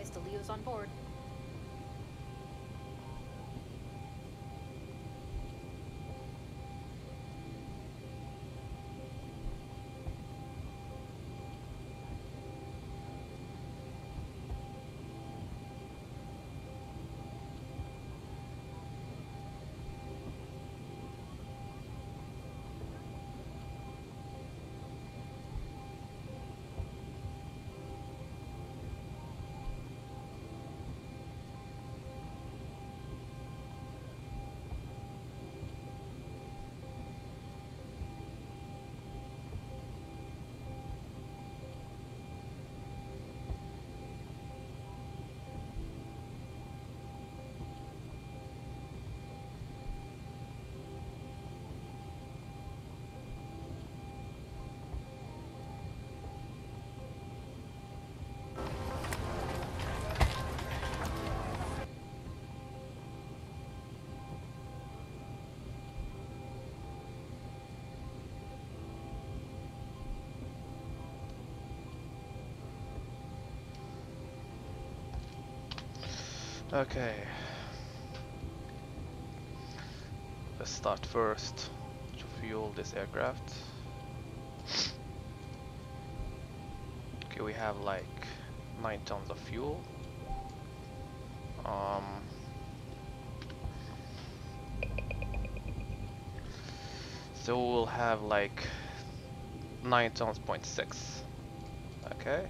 advised us on board. Okay. Let's start first to fuel this aircraft. Okay, we have like 9 tons of fuel. Um, so we'll have like 9 tons point 6. Okay,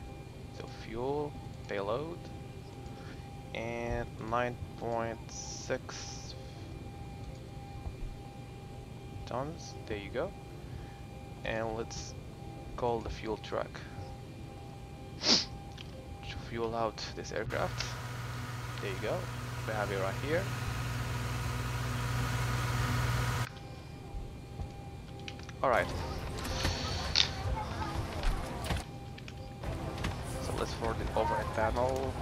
so fuel, payload, and 9.6 tons. There you go. And let's call the fuel truck to fuel out this aircraft. There you go. We have it right here. Alright so let's for the overhead panel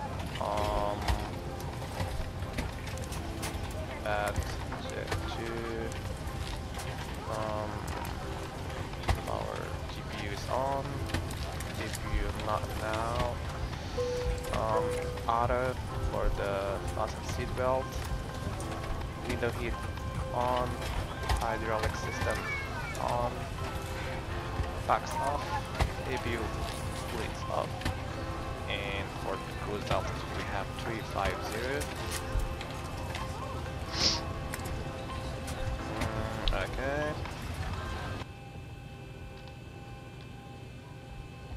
um, auto for the fasten seat belt window heat on hydraulic system on. Packs off APU splits off and for the cruise altitude we have 350 mm, okay.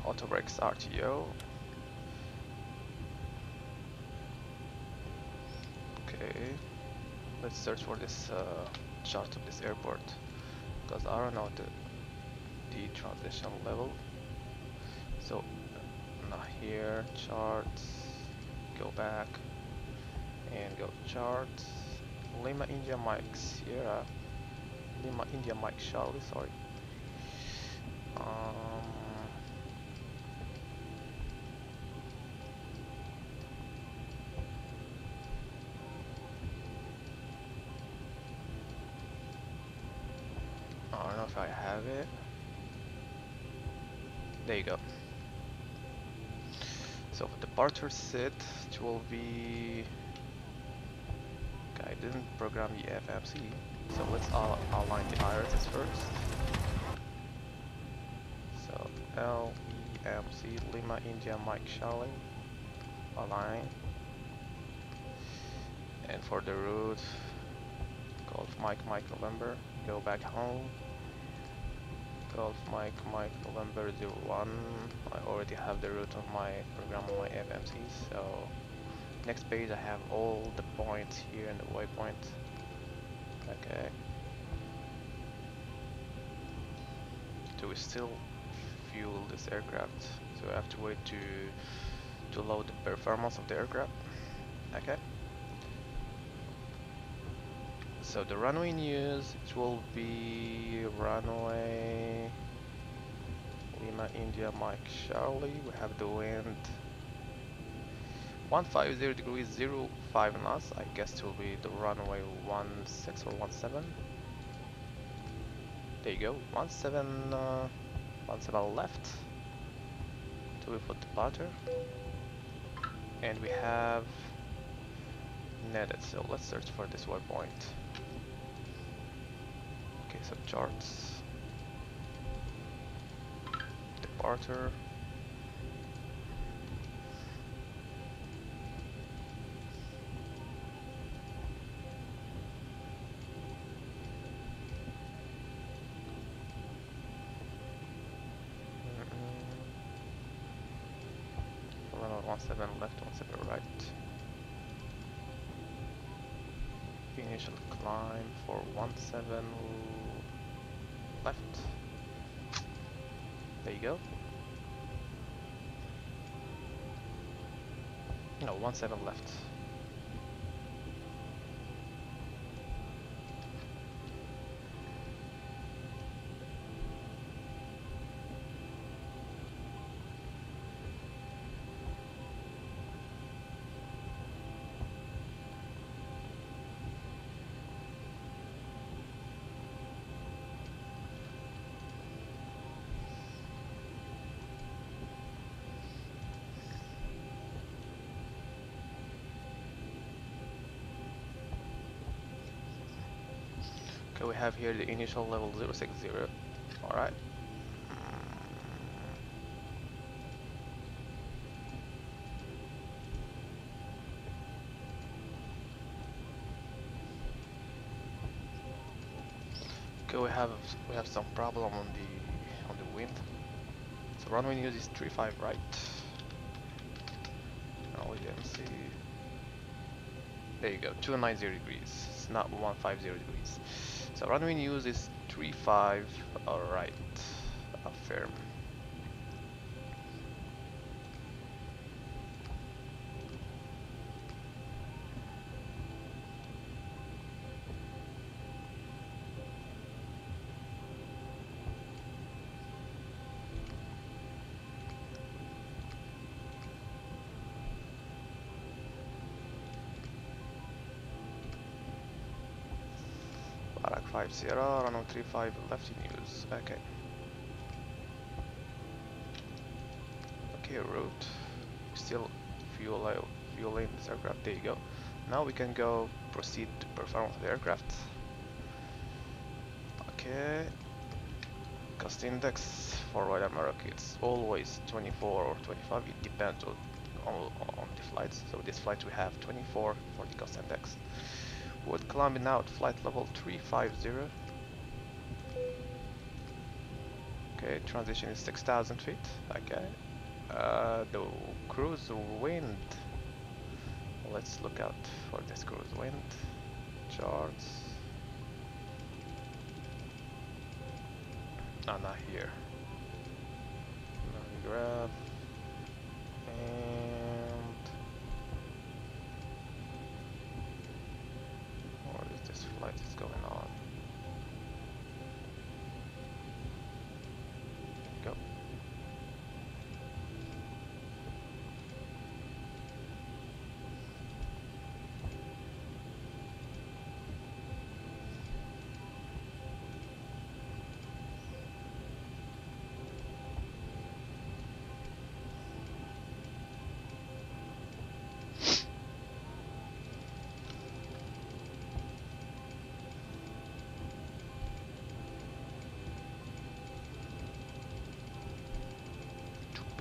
Auto brakes RTO let's search for this uh, chart of this airport. Because I don't know the the transition level. So not here charts go back and go charts. Lima India Mike Sierra Lima India Mike Charlie sorry. Um, there you go so for departure set, it will be. Okay, I didn't program the FMC, so let's al align the irises first. So L E M C Lima India Mike Charlie align, and for the route, Golf Mike Mike November, go back home. Golf Mike Mike November the 01 I already have the route of my program on my FMC so next page I have all the points here and the waypoint okay. Do we still fuel this aircraft? So I have to wait to to load the performance of the aircraft? Okay so the runway news it will be runway Lima India Mike Charlie we have the wind 150 degrees 05 knots. I guess it will be the runway 16 or 17 there you go 17 uh, 17 left. To be for departure. And we have netted. So let's search for this waypoint okay so charts. Departure No, one seven left. Have here the initial level 060. Alright. Okay, we have we have some problem on the on the wind. So runway news is 35 right. Now we can see. There you go, 290 degrees. It's not 150 degrees. So runway news is 35 alright, affirm. Barak 5 Sierra, runway 35 left in use. Okay. Okay, route. Still fuel fuel in this aircraft. There you go. Now we can go proceed to perform the aircraft. Okay. Cost index for Royal Air Maroc it's always 24 or 25. It depends on, on, on the flights. So this flight we have 24 for the cost index. Wood climbing out, flight level 350. Okay, transition is 6,000 feet. Okay. Uh, the cruise wind. Let's look out for this cruise wind. Charts.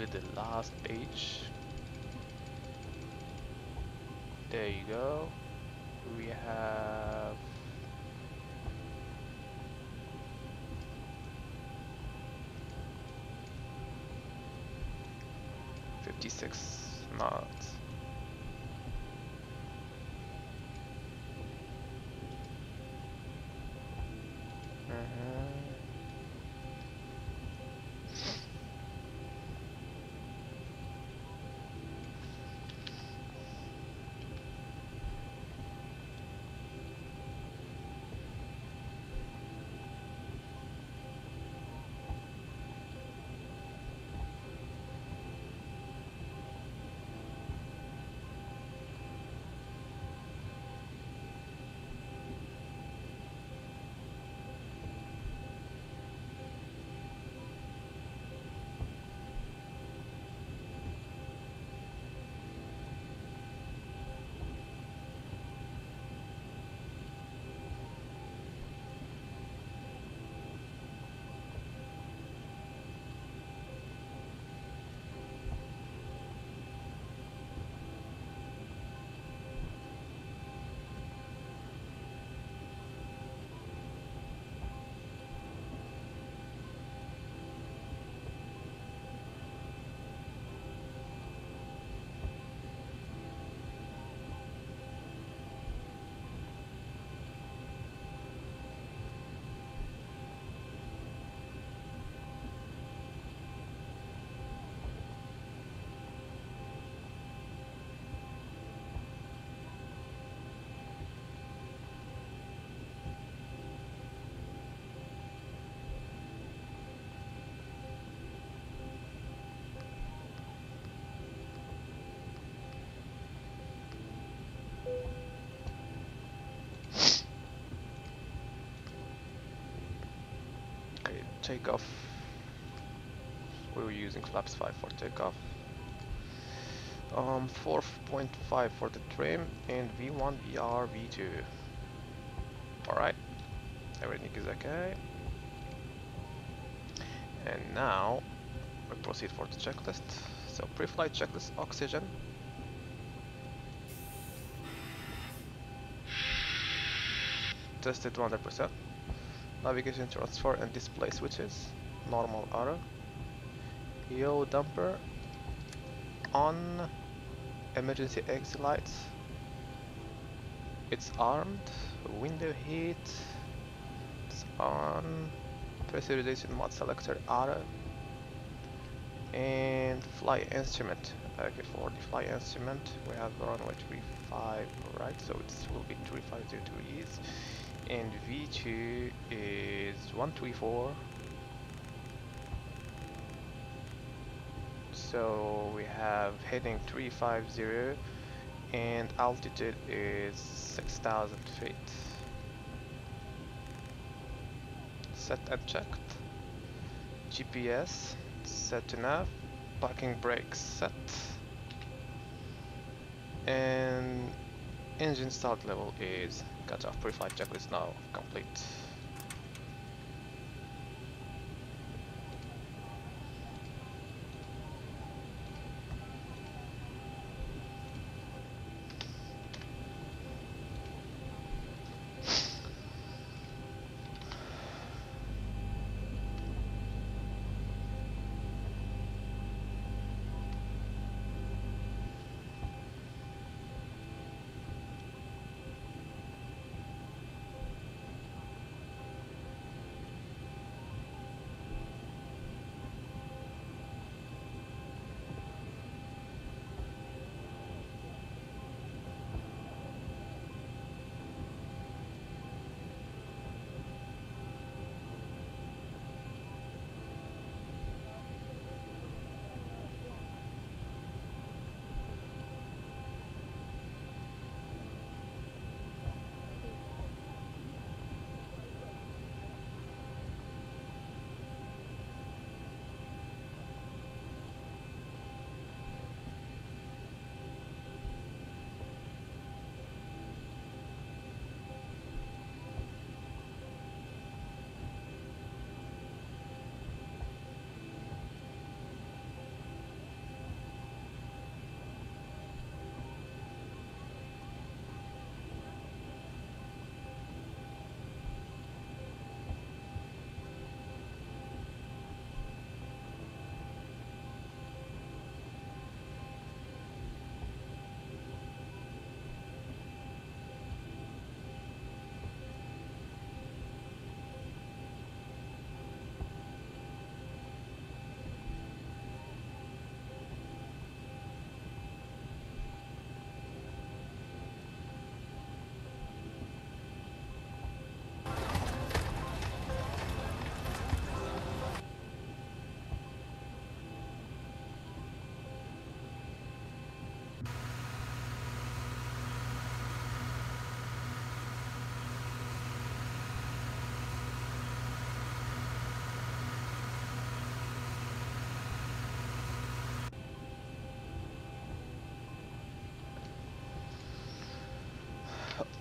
Be the last page. There you go. We have fifty-six knots. Takeoff, we were using flaps 5 for takeoff. Um, 4.5 for the trim and V1, VR, V2. Alright, everything is okay. And now we proceed for the checklist. So pre-flight checklist oxygen. Tested 100%. Navigation transfer and display switches. Normal auto. Yaw damper on. Emergency exit lights. It's armed. Window heat. It's on. Pressurization mode selector auto and fly instrument okay for the fly instrument we have runway 35 right so it will be 3502 degrees and V2 is 134 so we have heading 350 and altitude is 6000 feet. Set and checked GPS set nav, parking brakes set, and engine start level is off. Pre-flight checklist now complete.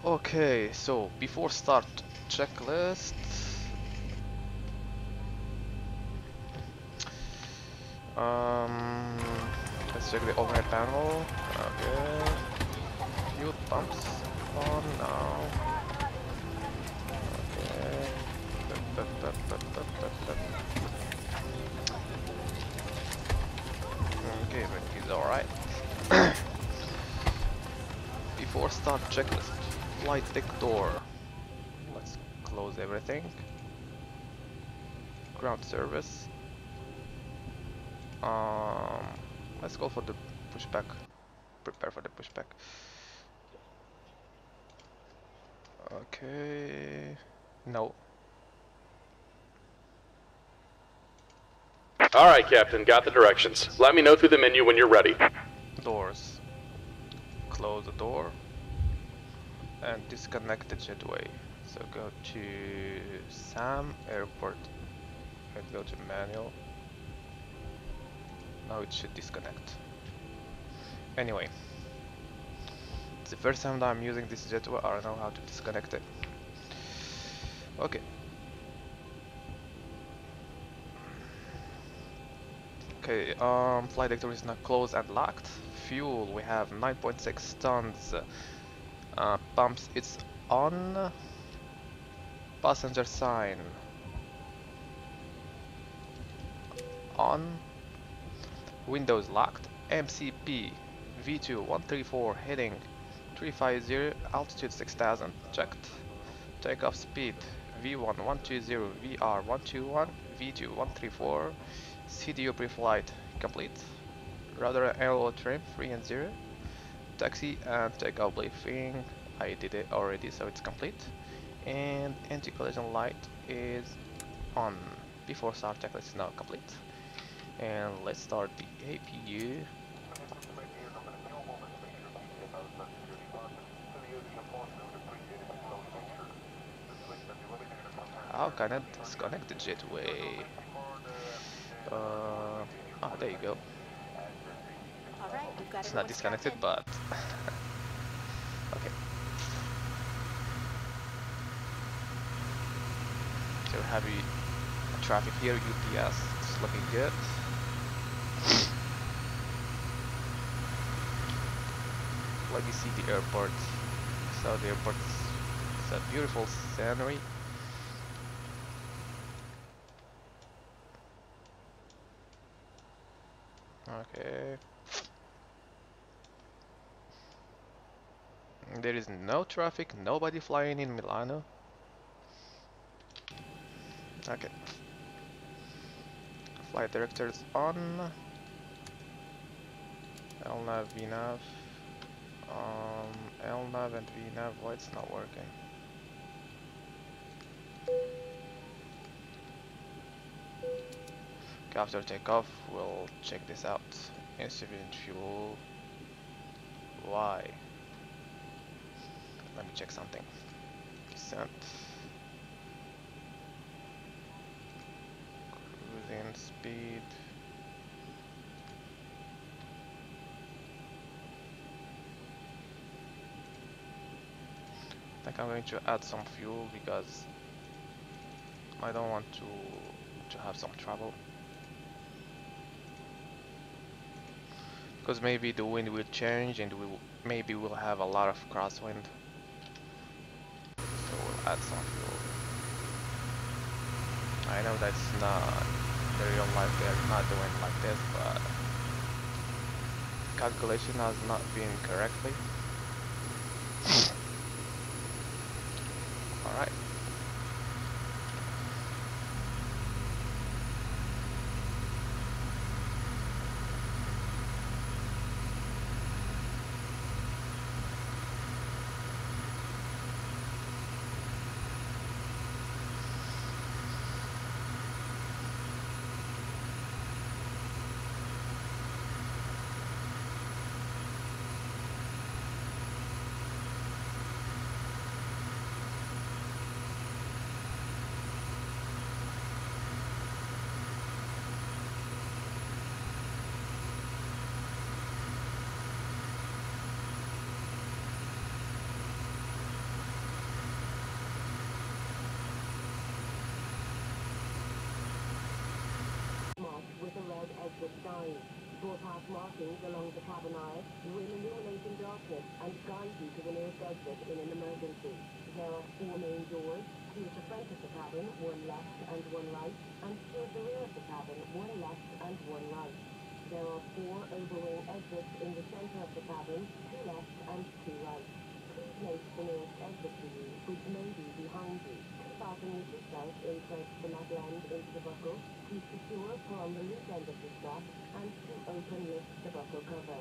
Okay, so before start checklist. Um, let's check the overhead panel. Okay. Fuel pumps on now. Okay. Okay, but he's alright. before start checklist flight deck door. Let's close everything. Ground service. Um, let's go for the pushback. Prepare for the pushback. Okay. No. Alright, Captain. Got the directions. Let me know through the menu when you're ready. Doors. Close the door and disconnect the jetway. So go to SAM airport Let's go to manual. Now it should disconnect. Anyway, it's the first time that I'm using this jetway. I don't know how to disconnect it. Okay. Okay, um, flight detector is now closed and locked. Fuel, we have 9.6 tons. Uh, pumps, it's on. Passenger sign. On. Windows locked. MCP V2 134 heading 350 altitude 6000 checked. Takeoff speed V1 120 VR 121 V2 134 CDU pre-flight complete. Rudder aero trim 3 and 0. Taxi and takeoff briefing I did it already so it's complete. And anti-collision light is on. Before start checklist is now complete. And let's start the APU. How can I disconnect the jetway? Uh, ah, there you go. All right, we've got It's not disconnected, but okay. So heavy traffic here. UPS is looking good. Let me see the airport. So the airport is a beautiful scenery. Okay. There is no traffic, nobody flying in Milano. Okay. Flight directors on. LNAV, VNAV. Um, LNAV and VNAV, why it's not working? Okay, after takeoff, we'll check this out. Insufficient fuel. Why? Let me check something. Descent. Cruising speed. I think I'm going to add some fuel because I don't want to to have some trouble. Because maybe the wind will change and we maybe we'll have a lot of crosswind. Add some fuel. I know that's not the real life they're not doing like this, but calculation has not been correctly. Alright. marked with a red exit sign. Four-path along the you will illuminate in darkness and guide you to the nearest exit in an emergency. There are four main doors, two at the front of the cabin, one left and one right, and two at the rear of the cabin, one left and one right. There are four overwing exits in the center of the cabin, two left and two right. Please note the nearest exit to you, which may be behind you. Fasten your seatbelt insert the metal end into the buckle, keep secure on the loose head.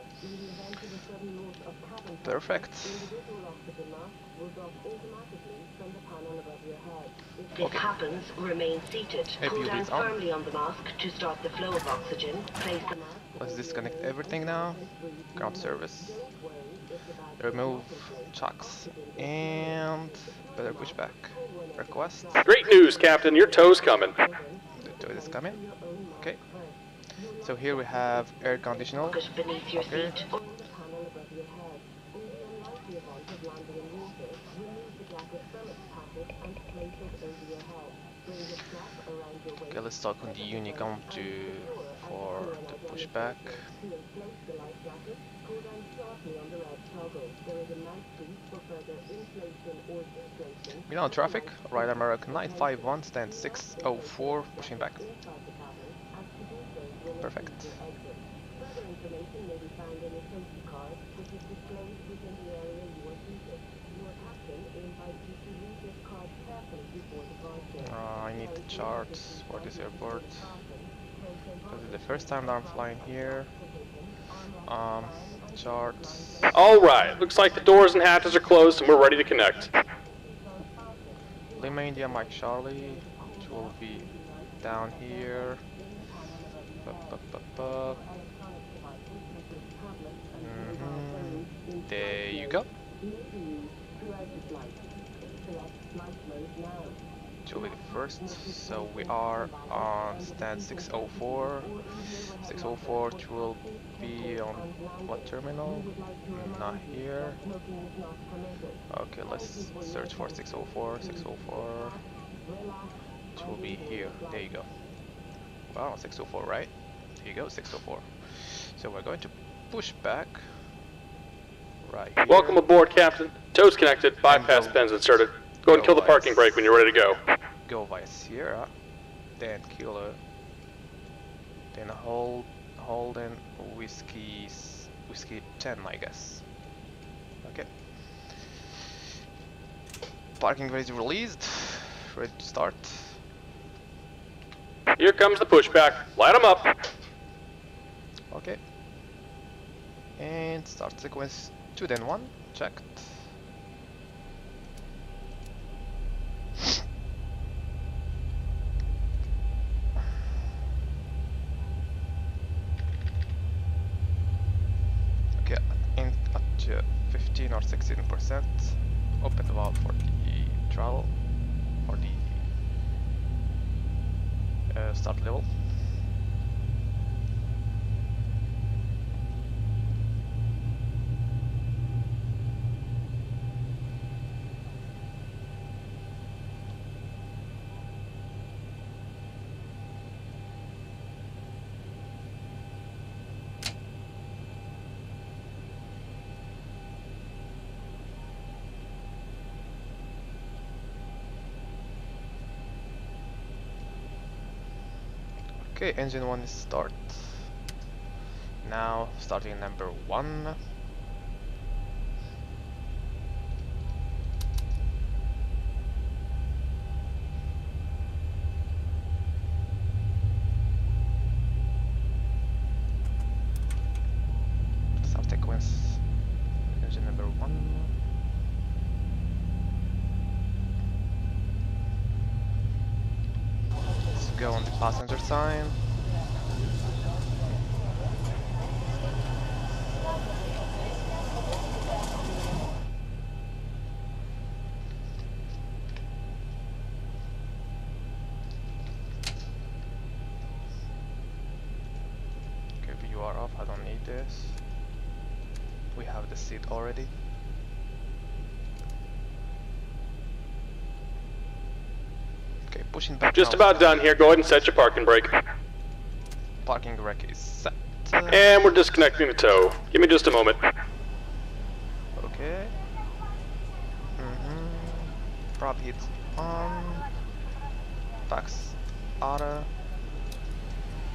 If Okay. this happens, remain seated. Hey, Pull down it's on. firmly on the mask to start the flow of oxygen. Place the mask Let's disconnect everything now. mouth and breathe Ground service. Don't worry if the bag is Remove not in place. chocks and better push back. Request. Great news, Captain. Your tow's coming. The So it is coming. So here we have air conditioner. Focus beneath your Okay. feet. On the panel above your head. In the unlikely event of landing in water, remove the jacket from its packet and place it over your head. Bring the strap around your waist. Okay, let's talk on the Unicom to for the pushback. To inflate the life jacket, pull down sharply on the red toggle. There is a mouthpiece for further inflation or deflation. Milan traffic, Royal Air Maroc 951, stand 604, pushing back. Inside the cabin, as to do so will Perfect. include your exit. Further information may be found in a safety card, which is disclosed within the area you are seated. Your captain invites you to read this card carefully before departure. Uh, I need the charts for this airport. Because it's the first time that I'm flying here. Um, charts. Alright, looks like the doors and hatches are closed and we're ready to connect. Lima India Mike Charlie, which will be down here. Mhm. There you go. Be the first. So we are on stand 604. 604 which will be on what terminal? Not here. Okay, let's search for 604. 604. Which will be here. There you go. Wow, 604, right? You go, 604. So we're going to push back. Right. Here. Welcome aboard, Captain. Toes connected, bypass go- pins inserted. Go and kill the parking brake when you're ready to go. Go via Sierra, then Kilo, then hold, hold and whiskey, whiskey 10, I guess. Okay. Parking brake released. Ready to start. Here comes the pushback. Light 'em up. Okay. And start sequence 2 then 1. Checked. Okay, in at uh, 15 or 16 percent. Open the valve for the travel, for the uh, start level. Okay, engine one is start. Now starting number one. Start sequence. Engine number one. Let's go on the passenger side. Okay, VUR off, I don't need this. We have the seat already. Okay, pushing back Just now. about done here. Go ahead and set your parking brake. Parking rack is set. And we're disconnecting the tow. Give me just a moment. Okay. Mm-hmm. Prop hits on. Tax auto.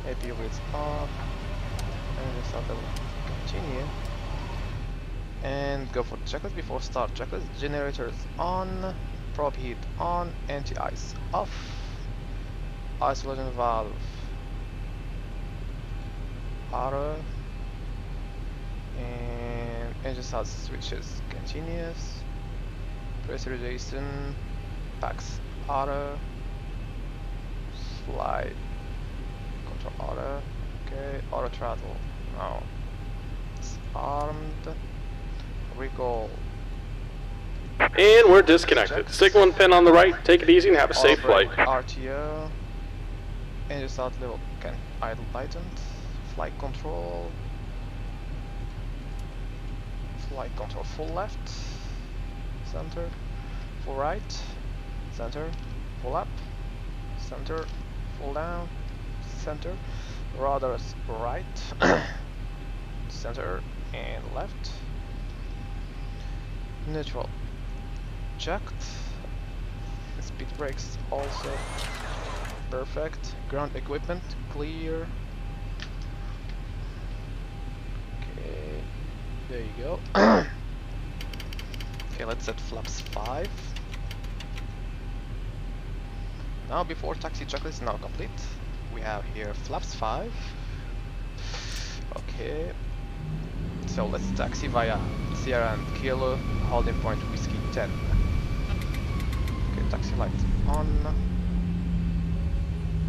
AP is off. And we start to continue. And go for checklist before start. Checklist generators on. Probe heat on. Anti-ice off. Isolation valve. Auto. And engine start switches continuous. Pressurization packs auto. Slide. Control auto. Okay auto throttle. Now it's armed. Recall And we're disconnected. Signal and pin on the right. Take it easy and have a safe flight. RTO Engine start level can idle lightened. Flight control. Flight control full left. Center. Full right. Center. Full up. Center. Full down. Center. Rudders right. Center and left. Neutral. Checked. Speed brakes also perfect. Ground equipment clear. Okay, there you go. okay, let's set flaps 5. Now before taxi checklist is now complete, we have here flaps 5. Okay, so let's taxi via Sierra and Kilo, holding point whiskey 10. تاكسي لايت. اون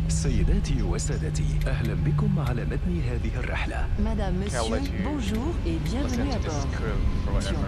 سيداتي وسادتي أهلا بكم على متن هذه الرحلة. مدام مسيو بونجور اي بيانفيني ا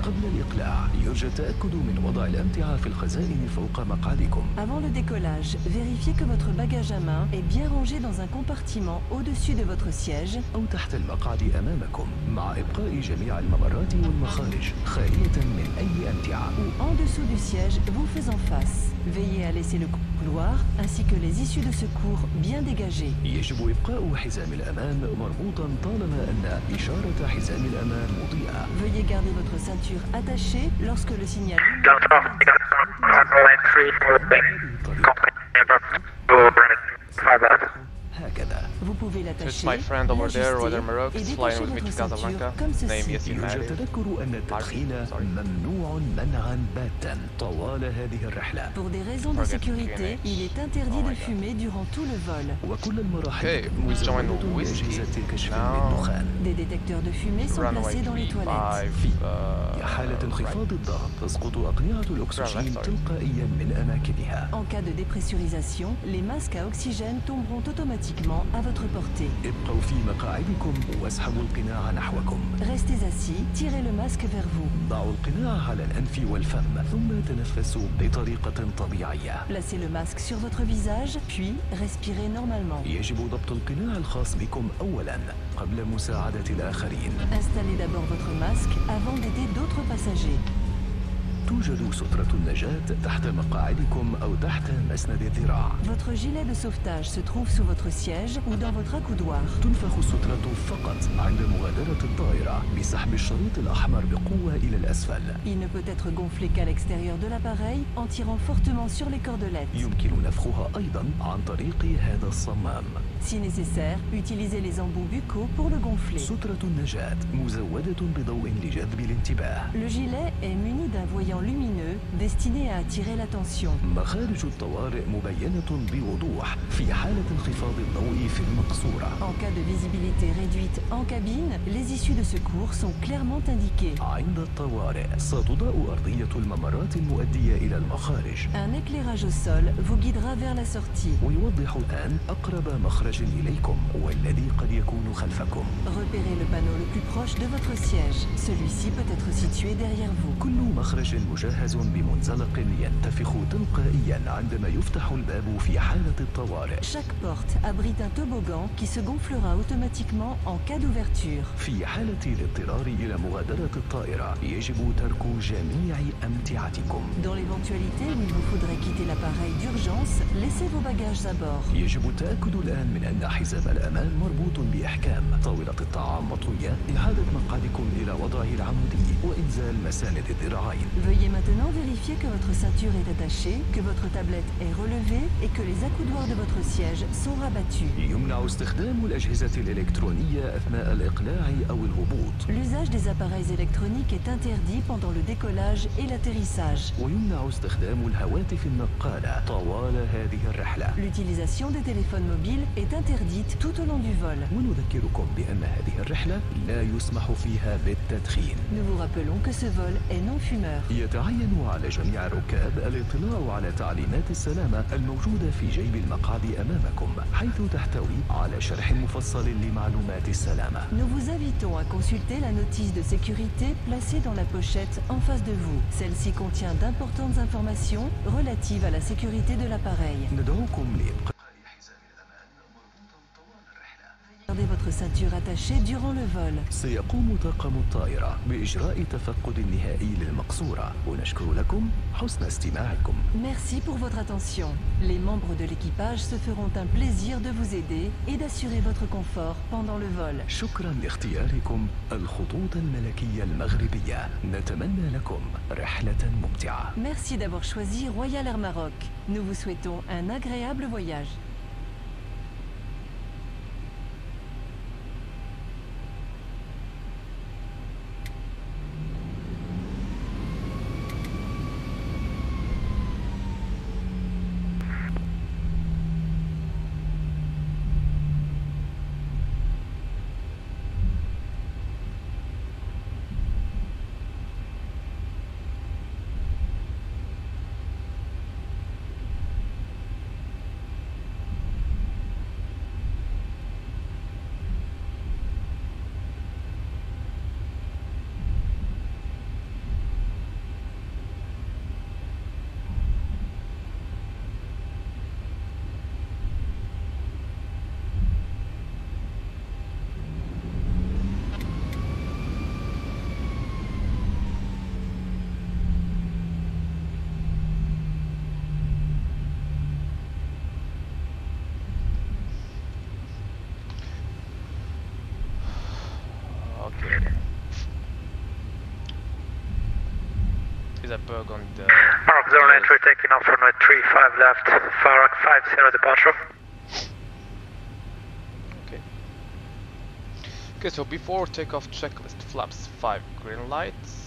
قبل الإقلاع يرجى التاكد من وضع الأمتعة في الخزائن فوق مقعدكم avant le décollage vérifiez que votre bagage à main est bien rangé dans un compartiment au-dessus de votre siège. أو تحت المقعد أمامكم مع إبقاء جميع الممرات والمخارج خالية من أي أمتعة. Ou en dessous du siège vous faisant face. Veillez à laisser le couloir ainsi que les issues de secours bien dégagées. يجب إبقاء حزام الأمان مربوطا طالما أن إشارة حزام الأمان مضيئة Veuillez garder votre ceinture attachée lorsque le signal هكذا Vous pouvez So it's l'attacher, my friend over there, l'ajuster Roder Marok, et is détacher flying with me to votre ceinture Casablanca. comme Name ceci. Yassine يرجى Mahdi. التذكر أن التدخين sorry. ممنوع منعا باتا طوال هذه الرحلة Pour des raisons de Forget sécurité, QNH. il est interdit Oh de my God. fumer durant tout le vol. وكل المراحل Okay, we join مزودة whiskey. بأجهزة كشف Now- للدخان Des détecteurs de fumée sont Runway placés dans les 35, toilettes. في uh, حالة انخفاض right. الضغط تسقط أقنعة الأكسجين sorry. تلقائيا من أماكنها En cas de dépressurisation, les masques à oxygène tomberont automatiquement à votre portée. Restez assis, tirez le masque vers vous. Placez le masque sur votre visage, puis respirez normalement. Installez d'abord votre masque avant d'aider d'autres passagers. توجد سترة النجاة تحت مقاعدكم أو تحت مسند الذراع Votre gilet de sauvetage se trouve sous votre siège ou dans votre accoudoir. تنفخ السترة فقط عند مغادرة الطائرة بسحب الشريط الأحمر بقوة إلى الأسفل Il ne peut être gonflé qu'à l'extérieur de l'appareil en tirant fortement sur les cordelettes. يمكن نفخها أيضا عن طريق هذا الصمام Si nécessaire, utilisez les embouts buccaux pour le gonfler. سترة النجاة مزودة بضوء لجذب الانتباه Le gilet est muni d'un voyant lumineux destiné à attirer l'attention. مخارج الطوارئ مبينة بوضوح في حالة انخفاض الضوء في المقصورة En cas de visibilité réduite en cabine, les issues de secours sont clairement indiquées. عند الطوارئ ستضاء أرضية الممرات المؤدية إلى المخارج Un éclairage au sol vous guidera vers la sortie. ويوضح الآن أقرب مخرج إليكم والذي قد يكون خلفكم Repérez le panneau le plus proche de votre siège. Celui-ci peut être situé derrière vous. كل مخرج مجهز بمنزلق ينتفخ تلقائيا عندما يفتح الباب في حالة الطوارئ Chaque porte abrite un toboggan qui se gonflera automatiquement en cas d'ouverture. في حالة الاضطرار إلى مغادرة الطائرة يجب ترك جميع أمتعتكم Dans l'éventualité où il vous faudrait quitter l'appareil d'urgence, laissez vos bagages à bord. يجب التأكد الآن من أن حزام الأمان مربوط بإحكام طاولة الطعام مطوية إعادة مقعدكم إلى وضعه العمودي وإنزال مساند الذراعين Veuillez maintenant vérifier que votre ceinture est attachée, que votre tablette est relevée et que les accoudoirs de votre siège sont rabattus. L'usage des appareils électroniques est interdit pendant le décollage et l'atterrissage. L'utilisation des téléphones mobiles est interdite tout au long du vol. Nous vous rappelons que ce vol est non fumeur. يتعين على جميع الركاب الاطلاع على تعليمات السلامة الموجودة في جيب المقعد أمامكم حيث تحتوي على شرح مفصل لمعلومات السلامة Nous vous invitons à consulter la notice de sécurité placée dans la pochette en face de vous. Celle-ci contient d'importantes informations relatives à la sécurité de l'appareil. ندعوكم لإبقاء ceinture attachée durant le vol. سيقوم طاقم الطائرة بإجراء تفقد نهائي للمقصورة ونشكر لكم حسن استماعكم Merci pour votre attention. Les membres de l'équipage se feront un plaisir de vous aider et d'assurer votre confort pendant le vol. شكرا لاختياركم الخطوط الملكية المغربية نتمنى لكم رحلة ممتعة Merci d'avoir choisi Royal Air Maroc. Nous vous souhaitons un agréable voyage. Is on the. Zone the- entry taking off runway 35 left, Farak 50 departure. Okay. Okay, so before takeoff checklist flaps 5 green lights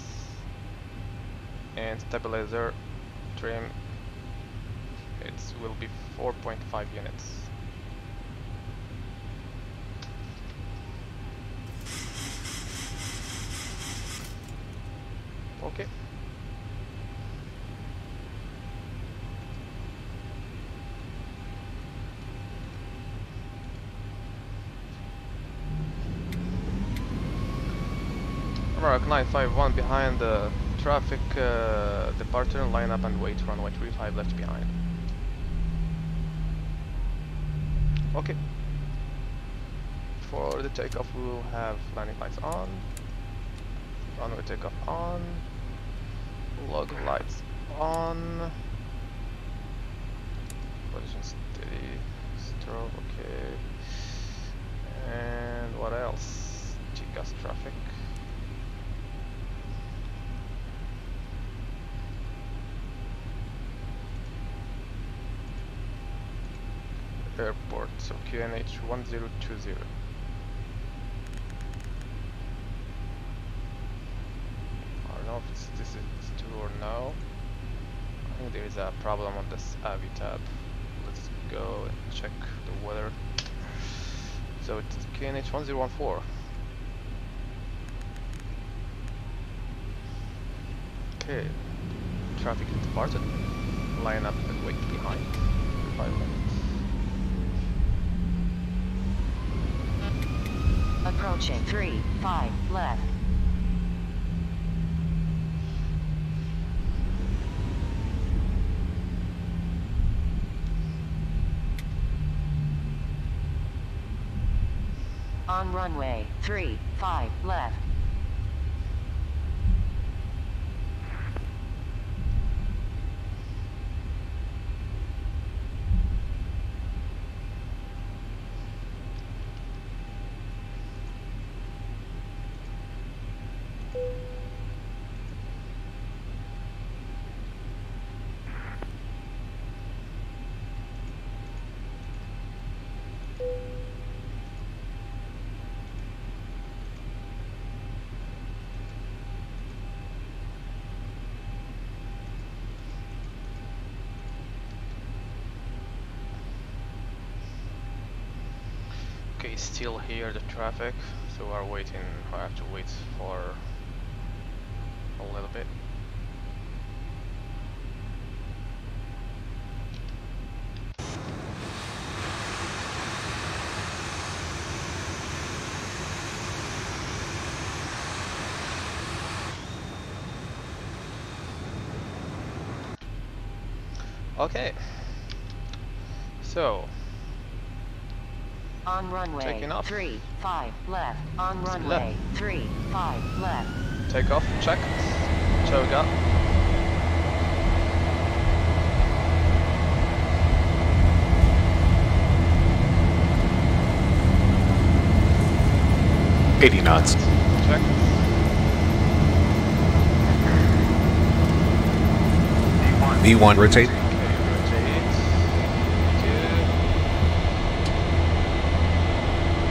and stabilizer trim it will be 4.5 units. Okay. Americ 951 behind the traffic uh, departure, line up and wait, runway 35 left behind. Okay. For the takeoff we will have landing lights on, runway takeoff on, log lights on, position steady, strobe, okay. And what else? TCAS traffic. Airport, so QNH 1020. I don't know if it's, this is true or no. I think there is a problem on this AviTab. Let's go and check the weather. So it's QNH 1014. Okay, traffic departed. Line up and wait behind. Five minutes. Approaching 3, 5, left. On runway 3, 5, left. Okay, still hear the traffic, so we're waiting. I have to wait for a little bit. Okay. So, on runway. Taking off. Three, five, left, on runway. Left. Three, five, left. Take off, check. Show. Eighty knots. Check. V1 rotate.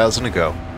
5,000 to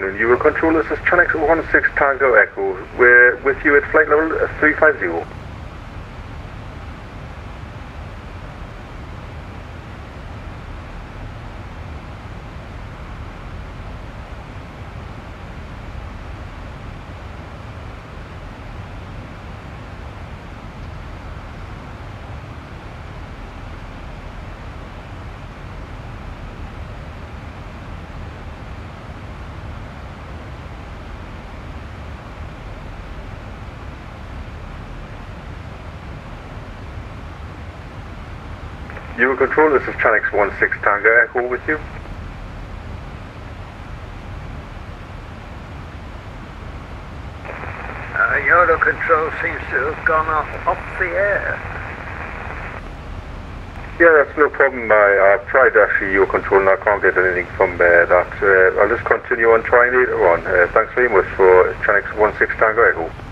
afternoon. You will control this as Channel 16 Tango Echo. We're with you at flight level uh, 350. You will control this as Channel 16 Tango Echo with you. Uh, Euro control seems to have gone off off the air. Yeah, that's no problem. I, I've tried actually Eurocontrol and I can't get anything from uh, that. Uh, I'll just continue on trying later on. Uh, thanks very much for Channel 16 Tango Echo.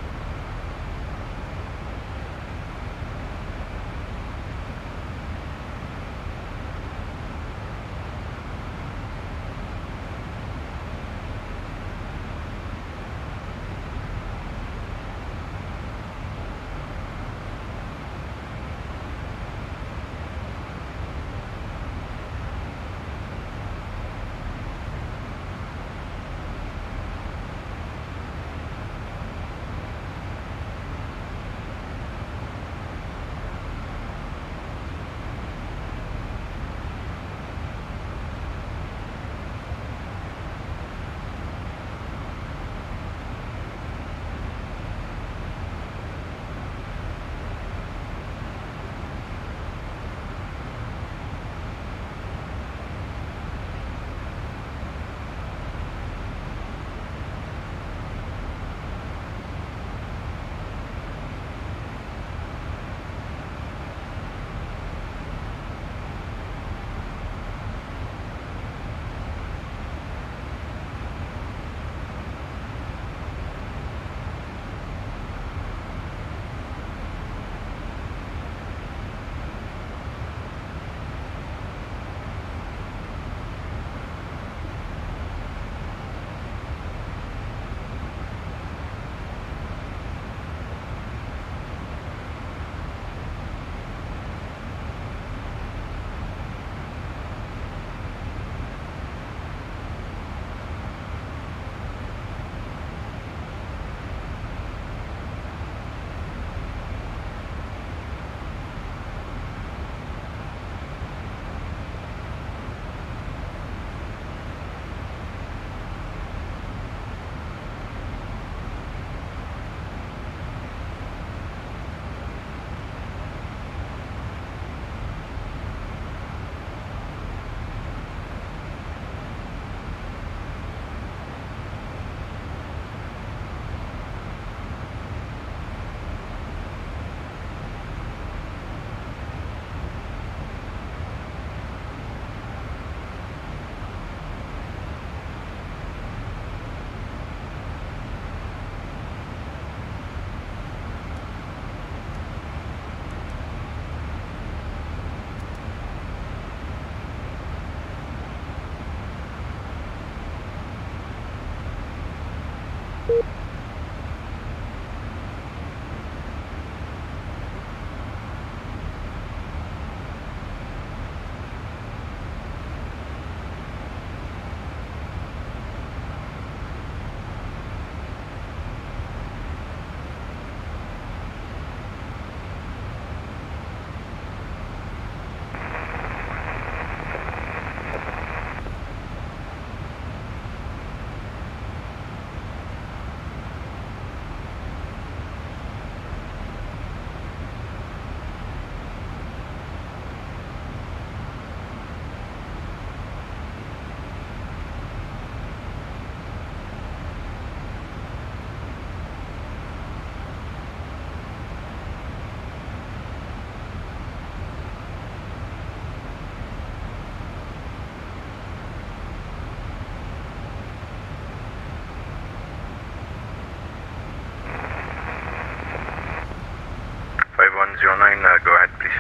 09, uh, go ahead, please.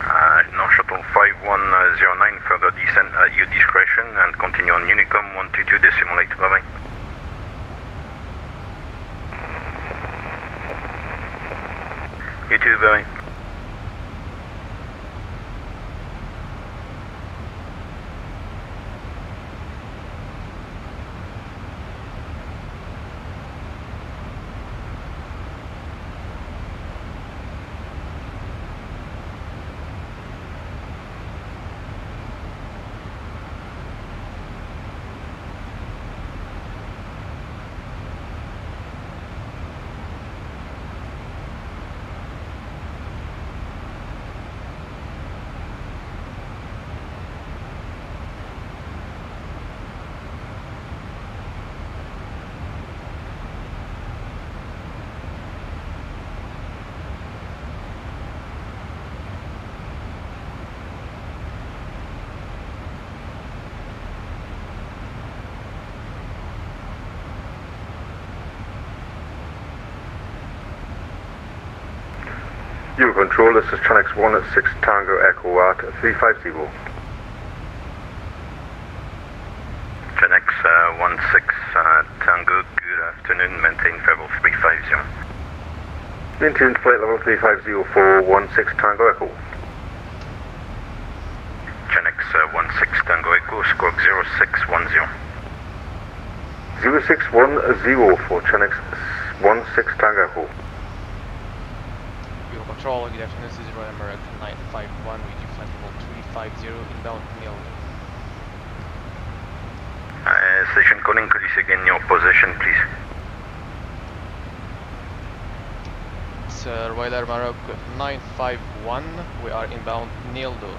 Uh, Shuttle 5109, uh, further descent at your discretion and continue on Unicom 122 You too, bye. Eurocontrol, this is Tranix 1 at 6 Tango Echo at 350. Genex uh, 16 uh, Tango, good afternoon, maintain level 350. Maintain flight level 350 for 16 Tango Echo. Genex uh, 16 Tango Echo, squawk 0610. 0610 for Tranix 16 Tango Echo. Eurocontrol, good afternoon, this is Royal Air Maroc 951, with you flight level 350, inbound Neil. Uh, station calling, could you say again your position, please? It's uh, Royal Air Maroc 951, we are inbound NILOU,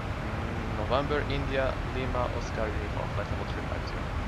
November, India, Lima, Oscar Uniform, flight level 350.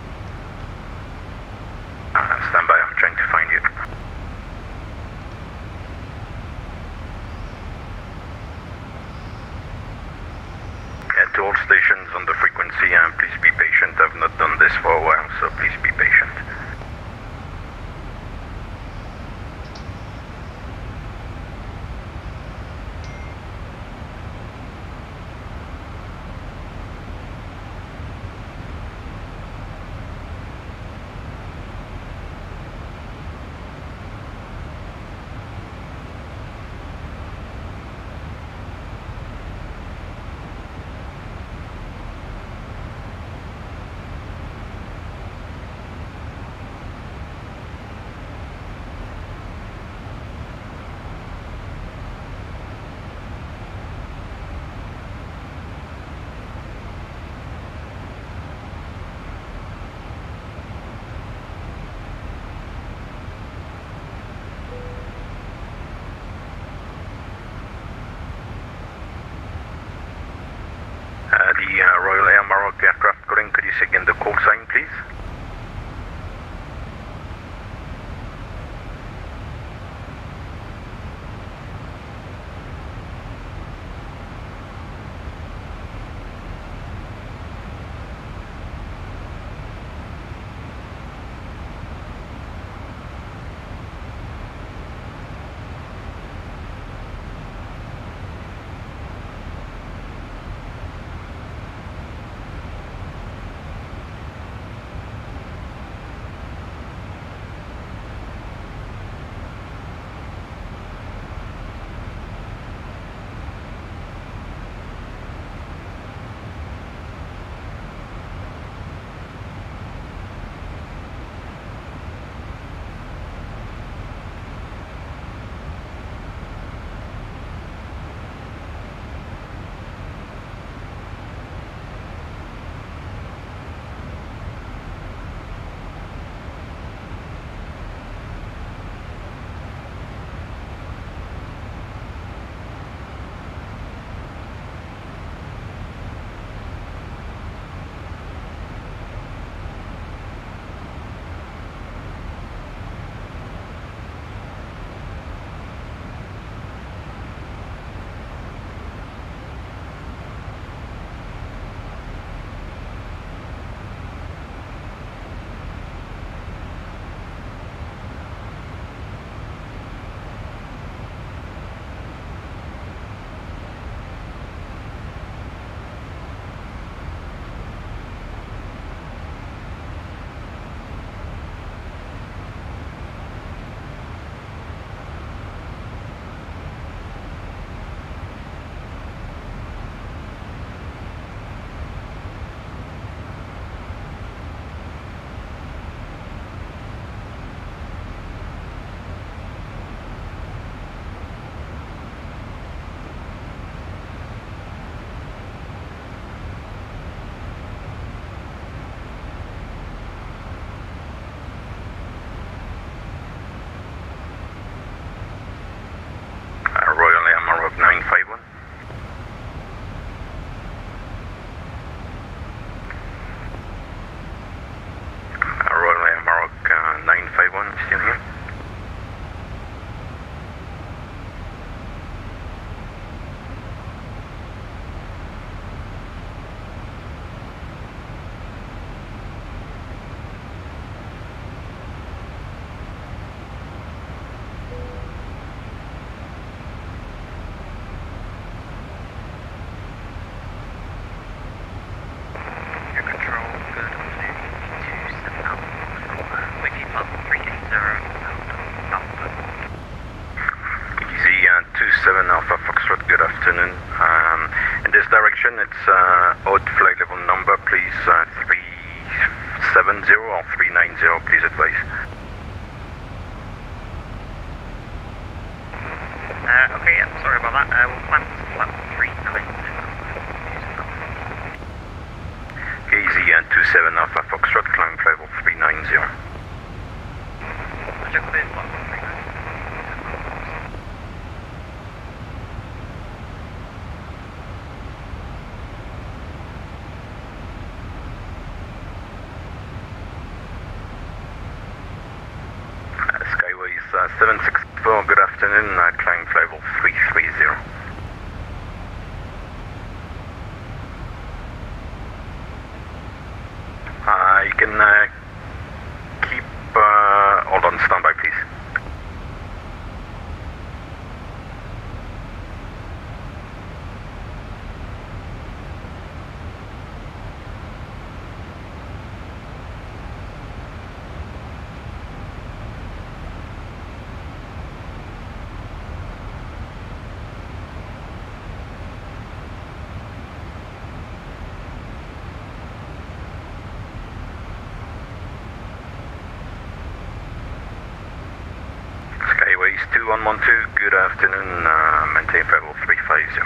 112, good afternoon. Uh, maintain travel 350.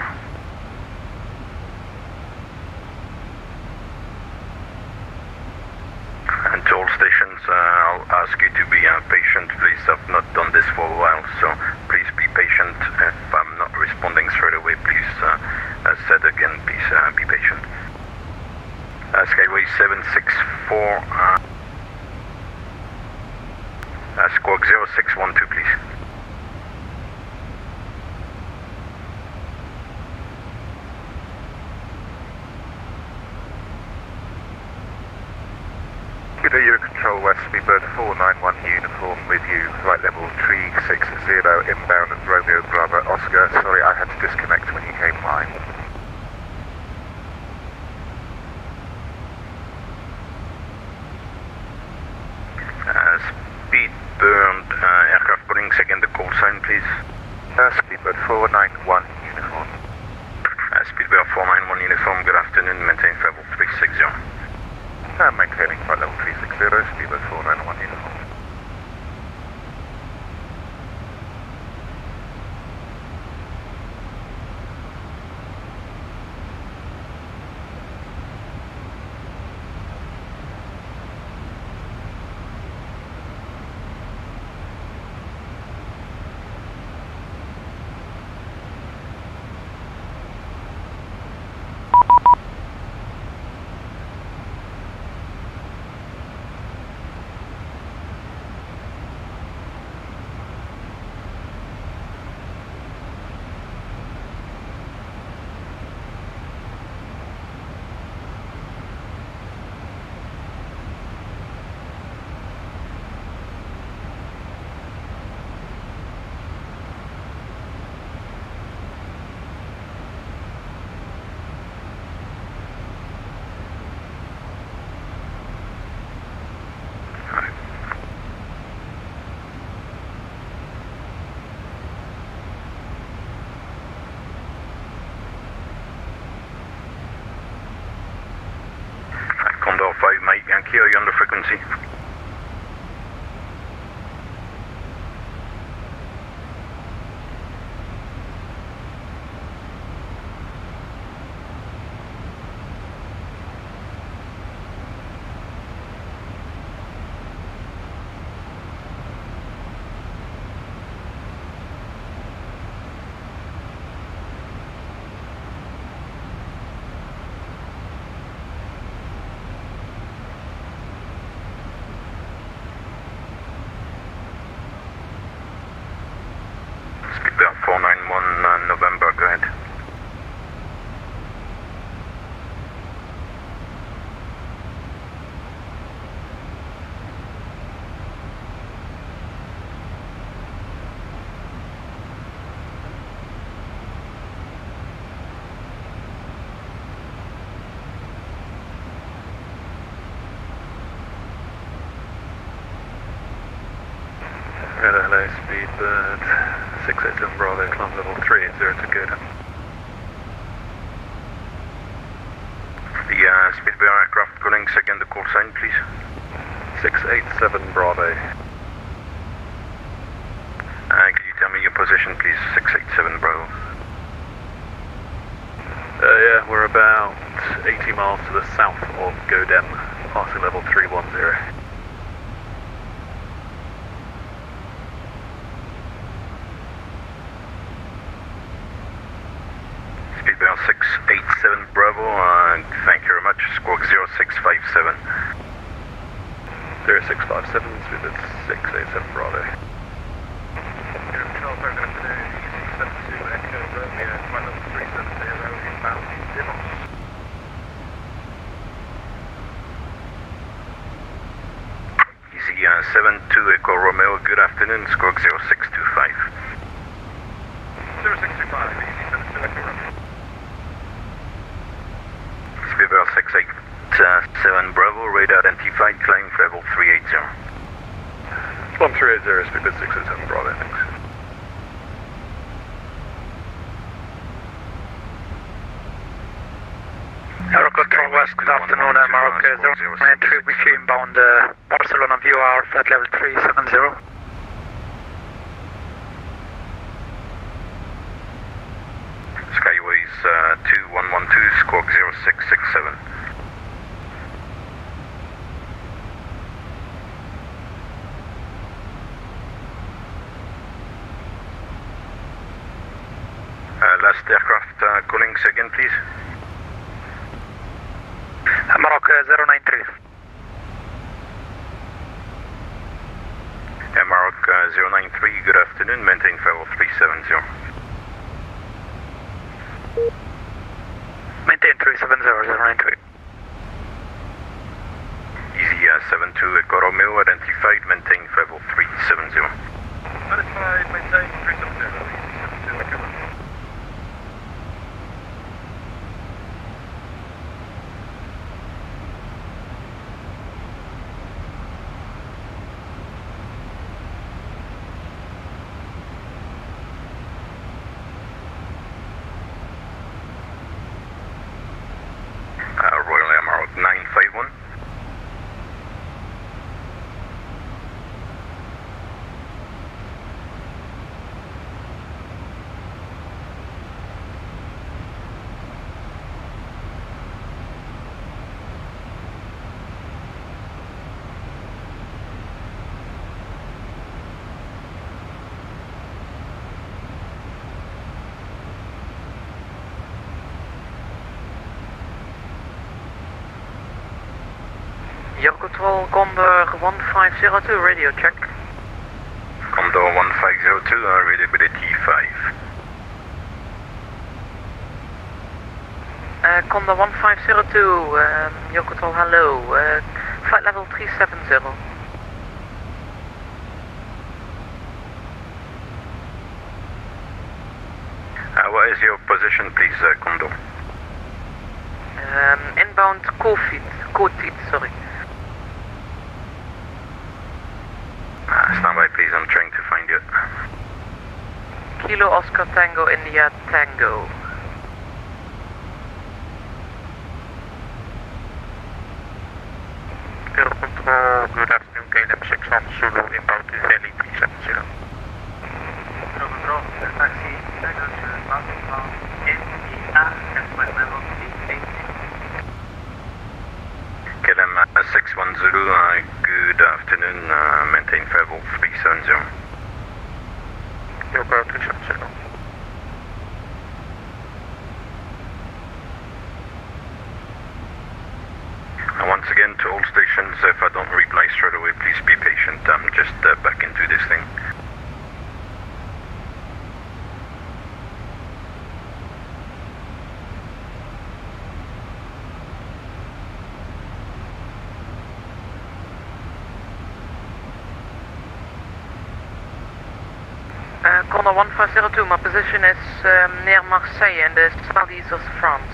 And to all stations, uh, I'll ask you to be uh, patient, please. I've not done this for a while, so please be patient. If I'm not responding straight away, please uh, uh said again, please uh, be patient. Uh, Skyway 764, uh, uh, Squawk 0612, please. Speedbird 491 uniform with you, flight level 360 inbound Romeo Bravo Oscar. Sorry, I had to disconnect when you came live. Uh, speed burned uh, aircraft calling second the call sign, please. Uh, Speedbird 491 uniform. Uh, Speedbird 491 uniform, good afternoon, maintain level 360. Uh, maintaining flight level 360, Speedbird 491 uniform. Condor 5, Mike Yankee, you on the frequency? Speedbird 491 uh, November, go ahead. Red Speedbird 687 Bravo, climb level 380 to good. uh, Speedbird aircraft calling second the call sign, please. 687 Bravo. Uh, could you tell me your position, please? 687 Bravo. Uh, yeah, we're about 80 miles to the south of Godem, passing level 310. Speedbird 687 Bravo, uh, thank you very much. Squawk 0657. 0657, Speedbird 687 Bravo. Control, very good afternoon. Easy 72 Echo Romeo, flight level 370, inbound Dimos. Easy uh, 72 Echo Romeo, good afternoon. Squawk 0625. 0625, easy 72 Echo Romeo. Speedbird 687 Bravo, radar identified, climb level 380. 1380, Speedbird 687 Bravo, thanks. Control West, good afternoon. Uh, Maroc uh, 093 with you inbound uh, Barcelona VR, flight level 370. Skyways uh, 2112, squawk 0667. Uh, last aircraft uh, calling second, please. Uh, Maroc uh, 093. Uh, Maroc uh, 093, good afternoon. Maintain level 370. Maintain 370, 093. Easy uh, 72 Echo Romeo, identified, maintain level 370. Identified, maintain 370, easy 72 Echo Romeo. Uh, Royal Air Maroc 951. Eurocontrol, Condor 1502, radio check. Condor 1502, uh, readability 5. Uh, Condor 1502, um, Eurocontrol, hello. Uh, flight level 370. Uh, what is your position, please, uh, Condor? Um, inbound Kofit, Kotit, sorry. Uh, stand by, please. I'm trying to find you. Kilo Oscar Tango India Tango. Air Control, good afternoon, KLM 61 Zulu, inbound to Delhi 370. Air Control, taxi, baggage, mountain bound, NEA, and flight level 380. KLM uh, 61 Zulu, uh, good afternoon. Uh, maintain level 370. Yoko 370. And once again, to all stations, if I don't reply straight away, please be patient. I'm just uh, back into this thing. Condor 1502, my position is um, near Marseille in the southeast of France.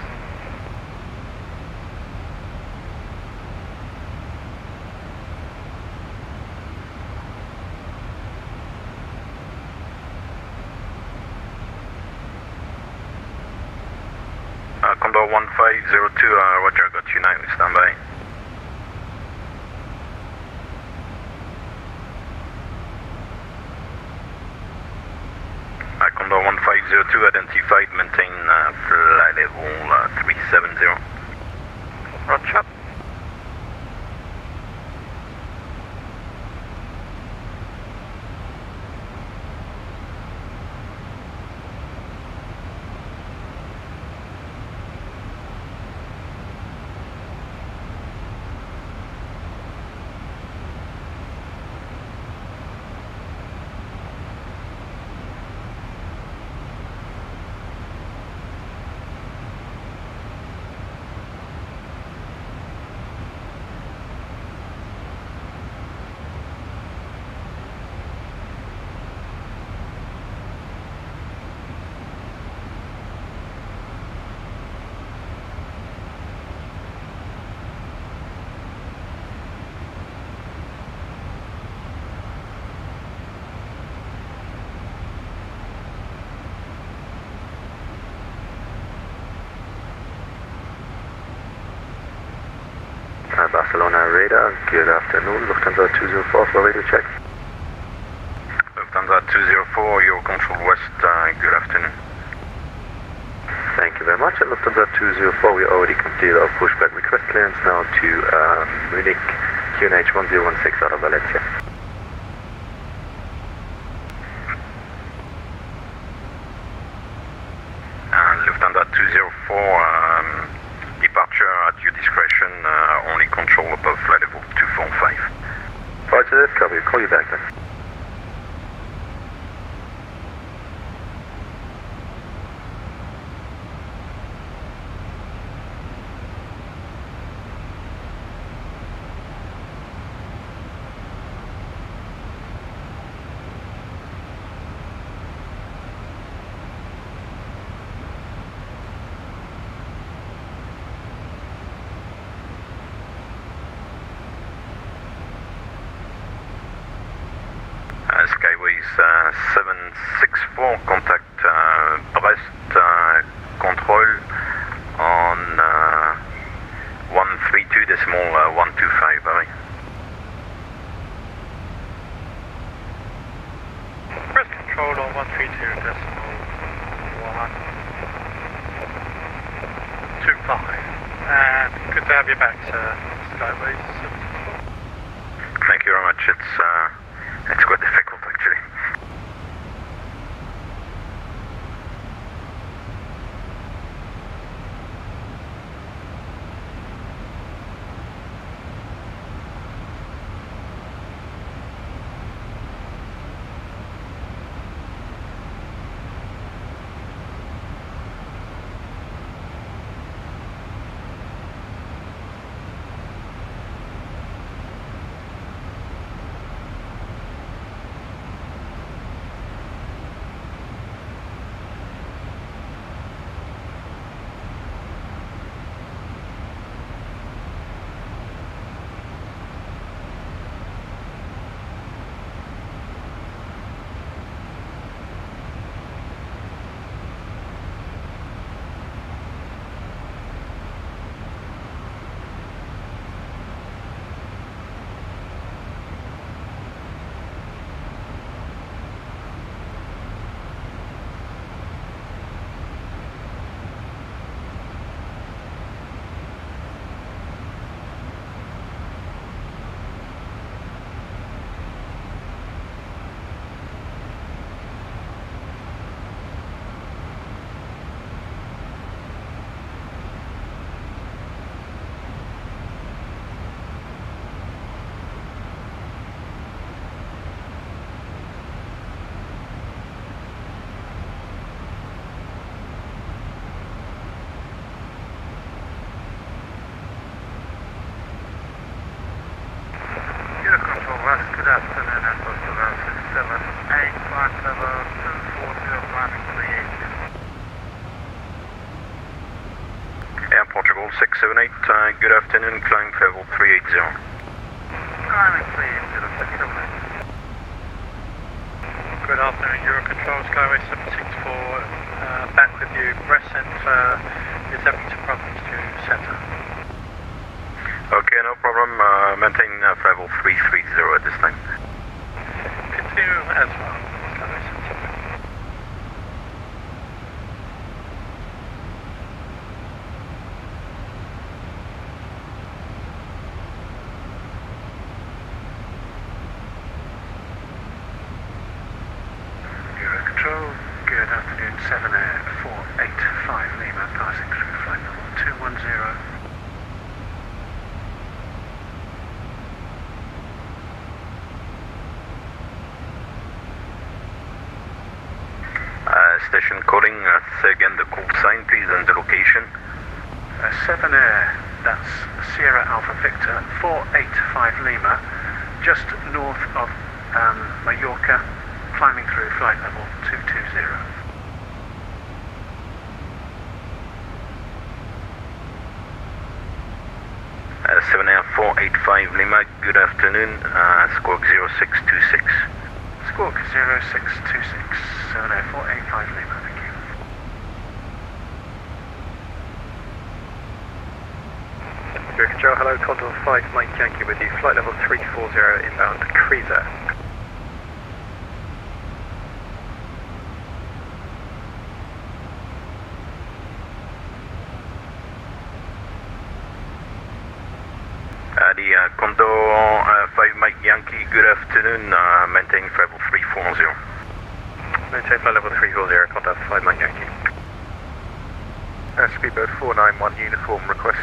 Uh, Condor Condor 1502, uh, Roger, got you now, stand by. Uh, Condor 1502, identified, maintain uh, flight level uh, 370. Roger. Uh, Good afternoon. Lufthansa 204 for radio check. Lufthansa 204, Eurocontrol west, uh, good afternoon. Thank you very much. At Lufthansa 204, we already completed our pushback request clearance now to uh, Munich QNH 1016 out of Valencia. 678, uh, good afternoon, climb level 380. Climbing 380, Portugal. Good afternoon, Eurocontrol, Skyway 764, uh, back with you, Brest Centre, It's 72 problems to center. Okay, no problem. Uh, maintain uh, level 330 at this time. Continue as well. Establish center. Eurocontrol, good afternoon, 7 Air 485 Lima, passing through flight level 210. Uh, station calling. Uh, say again the call sign, please, and the location. Uh, 7 Air, that's Sierra Alpha Victor 485 Lima, just north of um, Mallorca, climbing through flight level 220. Uh, 7 Air 485 Lima, good afternoon. Uh, squawk 0626. Squawk 0626, 7 Air 485 Lima, thank you. Control, hello, Condor 5 Mike Yankee with you, flight level 340 inbound cruiser. Uh, the uh, Condor uh, 5 Mike Yankee, good afternoon. Uh, maintain level 340. Maintain flight level 340, Condor 5 Mike Yankee. Uh, Speedbird 491 uniform, request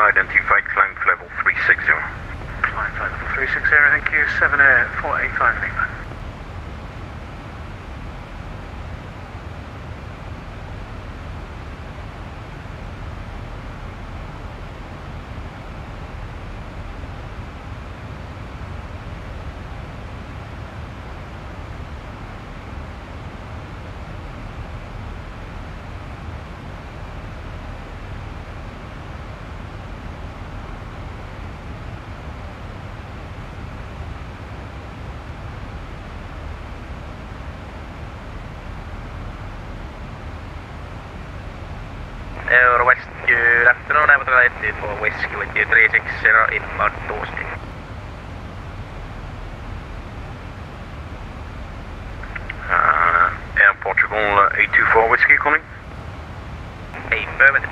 485 Lima, identified climb level 360. Climb level 360, thank you, 7 uh, Air 485 Lima. Euro West, good afternoon. I'm related for Whiskey with you 360 inbound Tuesday. 824 Whiskey calling. Affirmative.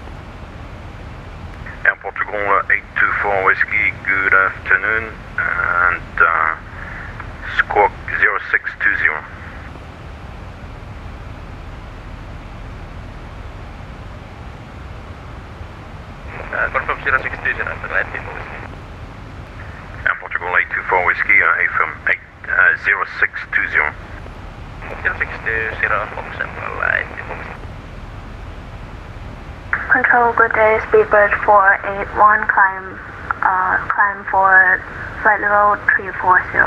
Air Portugal uh, 824 Whiskey, good afternoon. And uh, Squawk 0620. Uh, confirm 0620 after that info whiskey. Air Portugal 824 Whiskey, uh, AFM 8, uh, 0620. 0620 Fox Central uh, info whiskey. Control, good day, Speedbird 481, climb, uh, climb for flight level 340.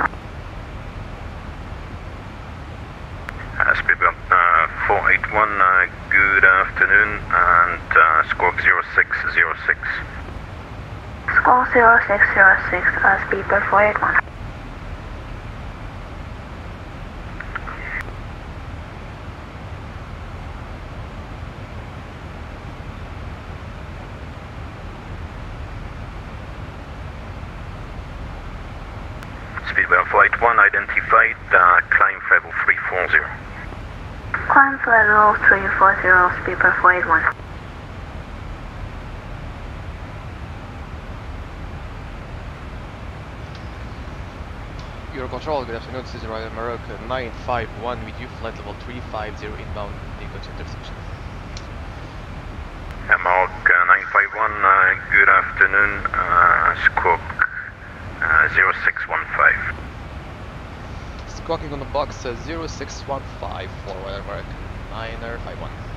Uh, Speedbird uh, 481, uh, good afternoon. And uh, Squawk 0606. Squawk 0606, uh, Speedbird 481. Speedbird Flight 1 identified, uh, climb level 340. Climb flight level 340, Speedbird 481. Eurocontrol, good afternoon, this is Royal Morocco 951 with you, flight level 350 inbound, Nicoch intersection. Mark uh, 951, uh, good afternoon. Uh, Squawk uh, 0615. Squawking on the box uh, 0615 for Wildmark 9051.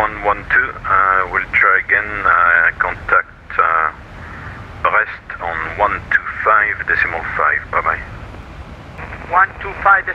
2112. Uh, we'll try again. Uh, contact uh, Brest on 125 decimal 5. Bye bye. 125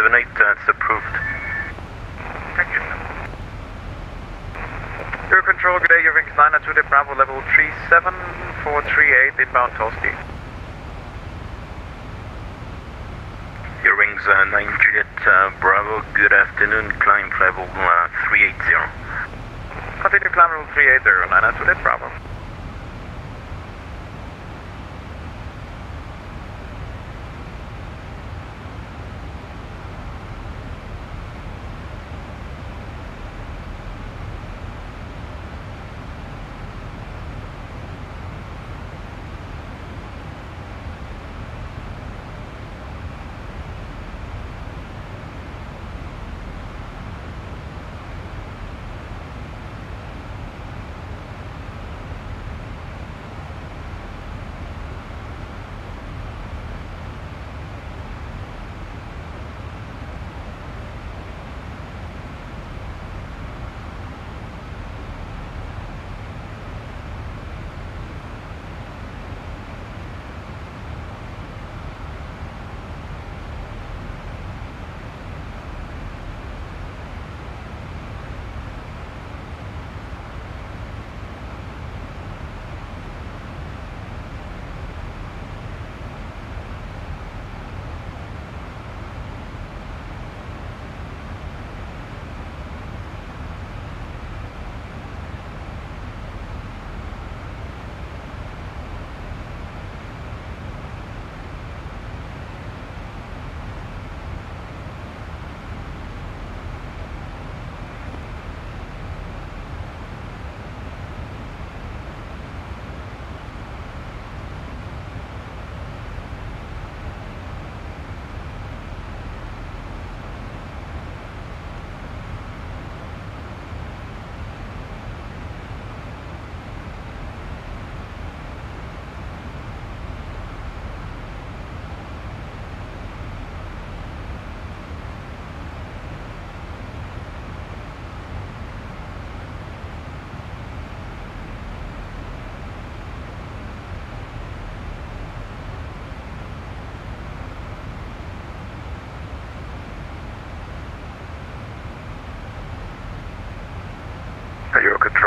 uh, 678, that's approved. Thank you. Eurocontrol, good day, Eurowings 9 to the Bravo level 37438, inbound Toasty. Eurowings uh, 9 Juliet uh, Bravo, good afternoon, climb level uh, 380. Continue climb level 380, 9 to the Bravo.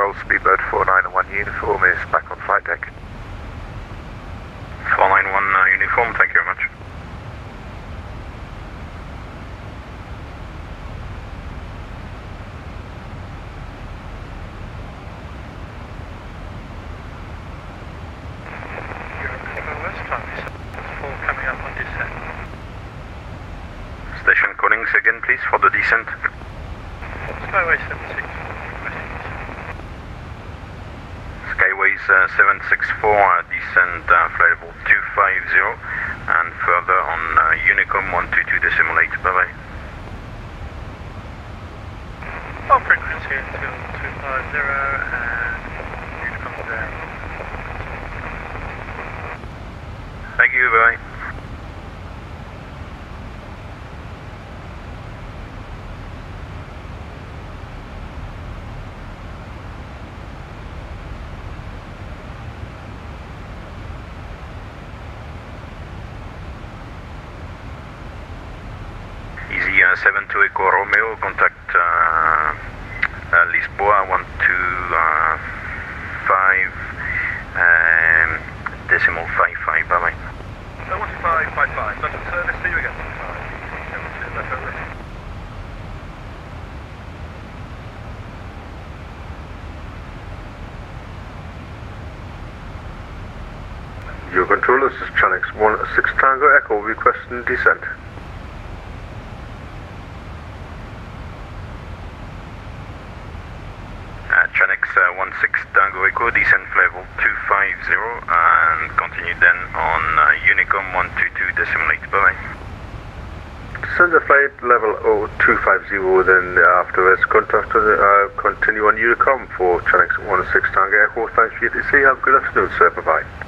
Control, Speedbird 491 uniform is back on flight deck. 491 uh, uniform, thank you very much. Echo West traffic, 4 coming up on descent. Station Collings again, please, for the descent. Skyway 76, requesting descent. Skyways uh, 764, uh, descent uh, flight level 250, and further on uh, Unicom 122 decimal 8. Bye bye. Our frequency until 250 and Unicom there. Thank you, bye. Easy uh, 72 Echo Romeo, contact uh, uh, Lisboa 125 um, decimal 55, bye bye. 12555, London service, see you again. Your controller, this is Tranix 16 Tango Echo requesting descent. 250 then uh, afterwards contact uh, continue on Unicom for Chanex 106 Tango Airport. Thanks for your see. Have a good afternoon, sir. Bye-bye.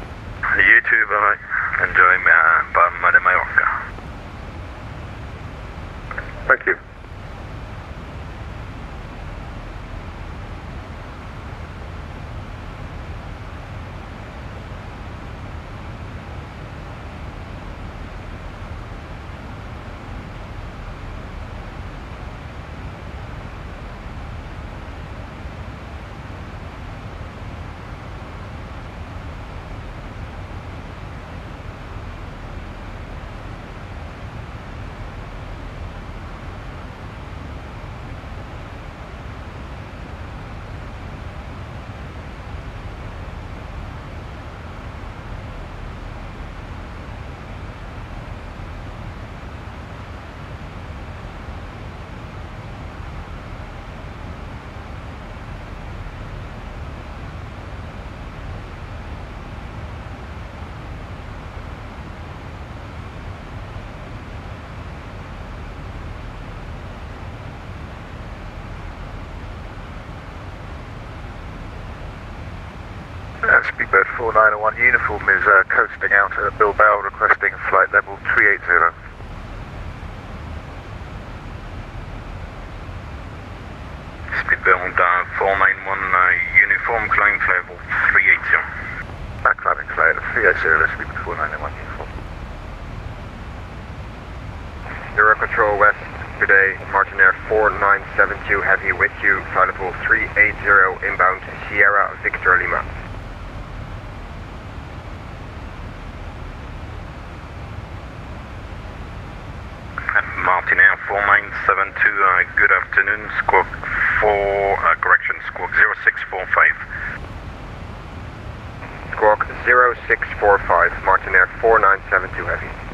Four nine one uniform is uh, coasting out at Bilbao requesting flight level 380. Speedbound down. 491 uh, uniform, climb level 380. Back climbing flight 380, speed 491 uniform. Euro Control West, good day. Martinair 4972 Heavy with you, flight level 380 inbound Sierra Victor Lima. 0645, Martinair 4972 Heavy.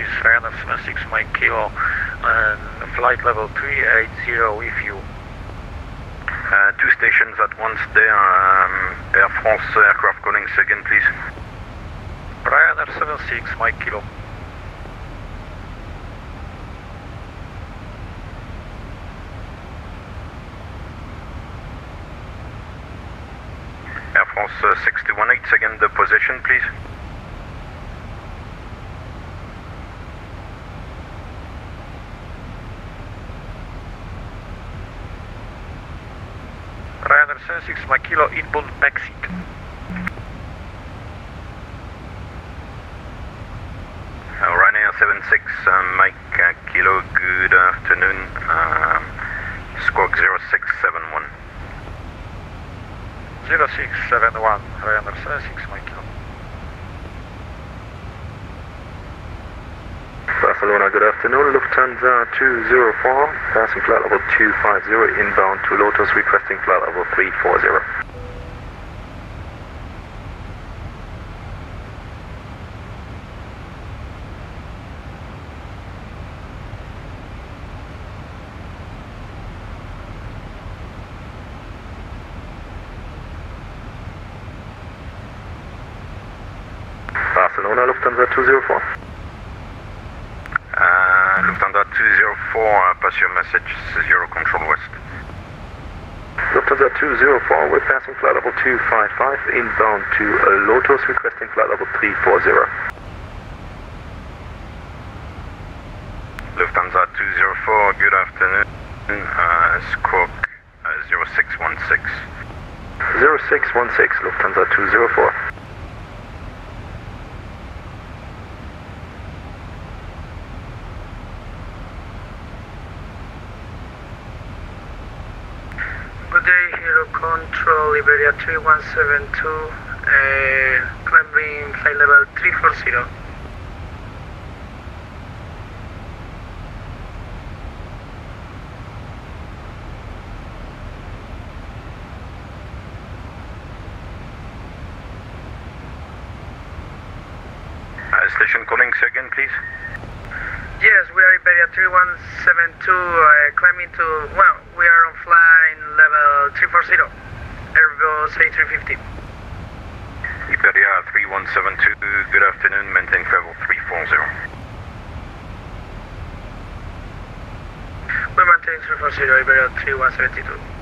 Is 376 Mike Kilo and flight level 380 with you. Uh, two stations at once there, um, Air France aircraft calling second, please. Ryanair 76 Mike Kilo. Air France uh, 618, second the position, please. Ryanair 76 Mike Kilo inbound exit. Uh, Ryanair 76, uh, Mike uh, Kilo, good afternoon. Um, squawk 0671. 0671 Ryanair 76 Mike Kilo. Barcelona, good afternoon. Lufthansa 204, passing flight level 250, inbound to Lotus, requesting flight level 340. Barcelona, Lufthansa 204. Uh, Lufthansa 204, uh, pass your message, this is Eurocontrol West. Lufthansa 204, we're passing flight level 255, inbound to Lotus, requesting flight level 340. Lufthansa 204, good afternoon. Uh, squawk uh, 0616. 0616 Lufthansa 204. Good day, Hero Control, Iberia 3172, uh, climbing flight level 340. Uh, station calling again, please. Yes, we are Iberia 3172, uh, climbing to, well, we are on flying level 340, Airbus A350. Iberia 3172, good afternoon, maintain travel 340. We maintain 340, Iberia 3172.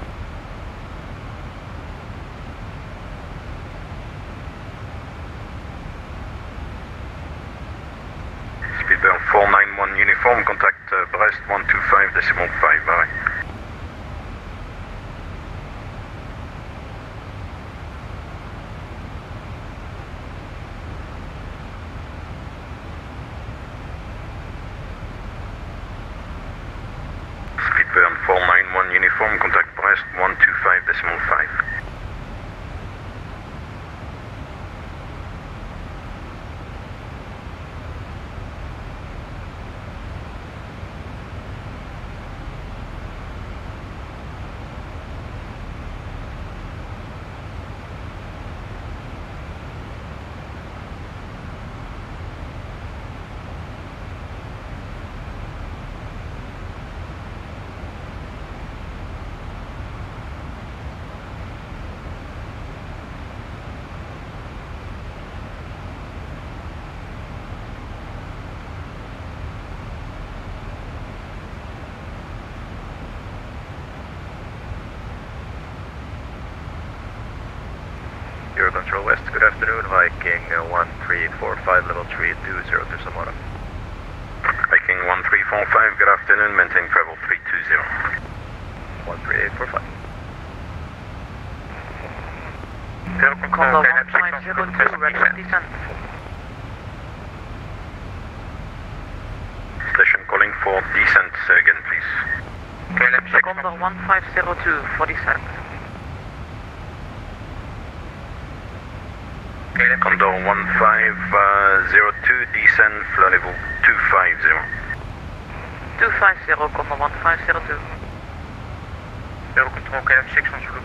5, level 3, 20 to Samara. Viking 1345, good afternoon, maintain travel 320. 13845. Congo 1502, record. Station calling for descent uh, again, please. KLM Condor 1502, 47. Talk out 600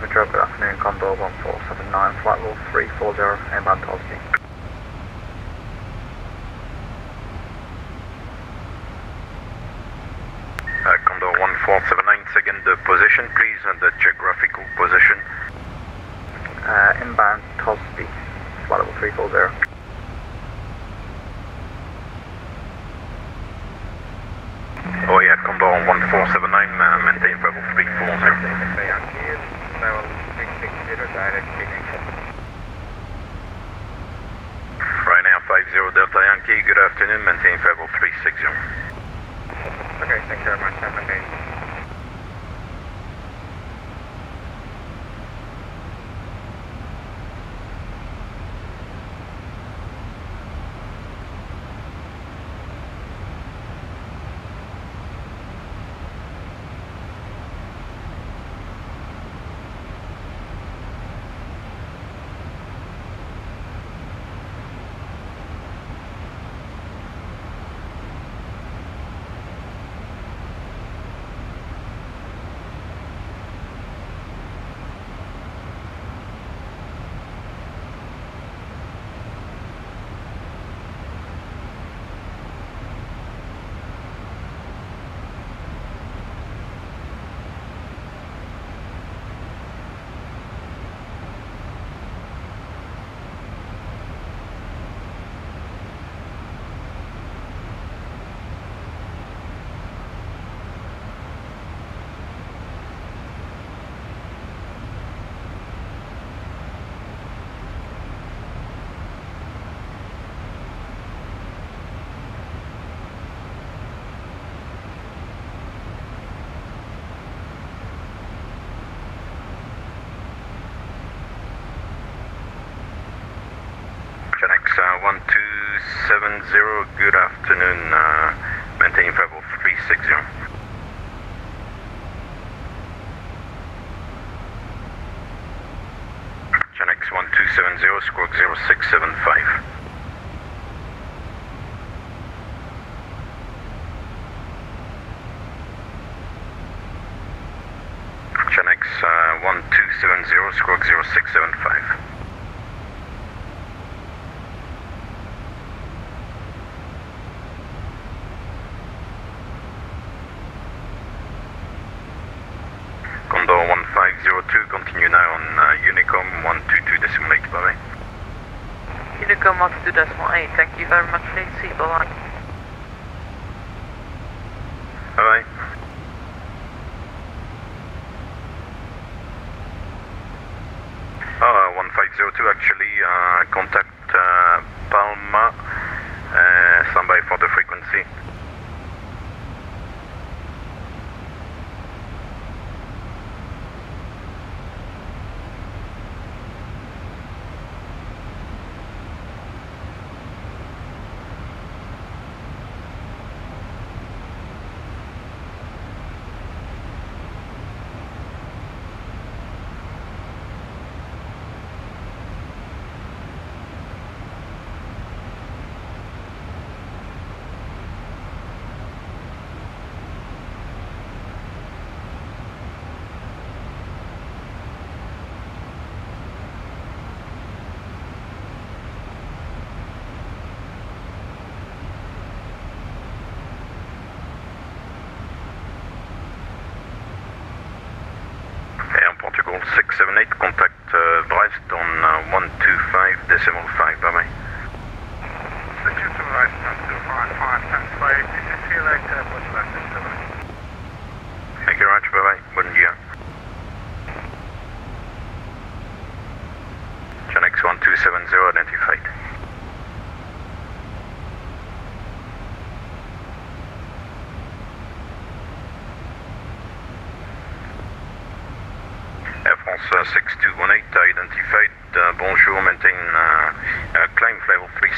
Control, good afternoon. Condor 1479, flight level 340, inbound Tosby. Uh, Condor 1479, second the position, please, and the geographical position. Uh, inbound Tosby, flight level 340. Oh yeah, Condor 1479, uh, maintain travel 340. Ryanair 50 Delta Yankee, good afternoon, maintain travel 360. Okay, thank you very much. Have a good day. 1270, good afternoon. Uh, maintaining level 360. Genex 1270, squawk 0675. Genex uh, 1270, squawk 0675. Condor 1502, continue now on uh, Unicom 122 decimal 8, bye Unicom 122 decimal 8, thank you very much, bye. Bye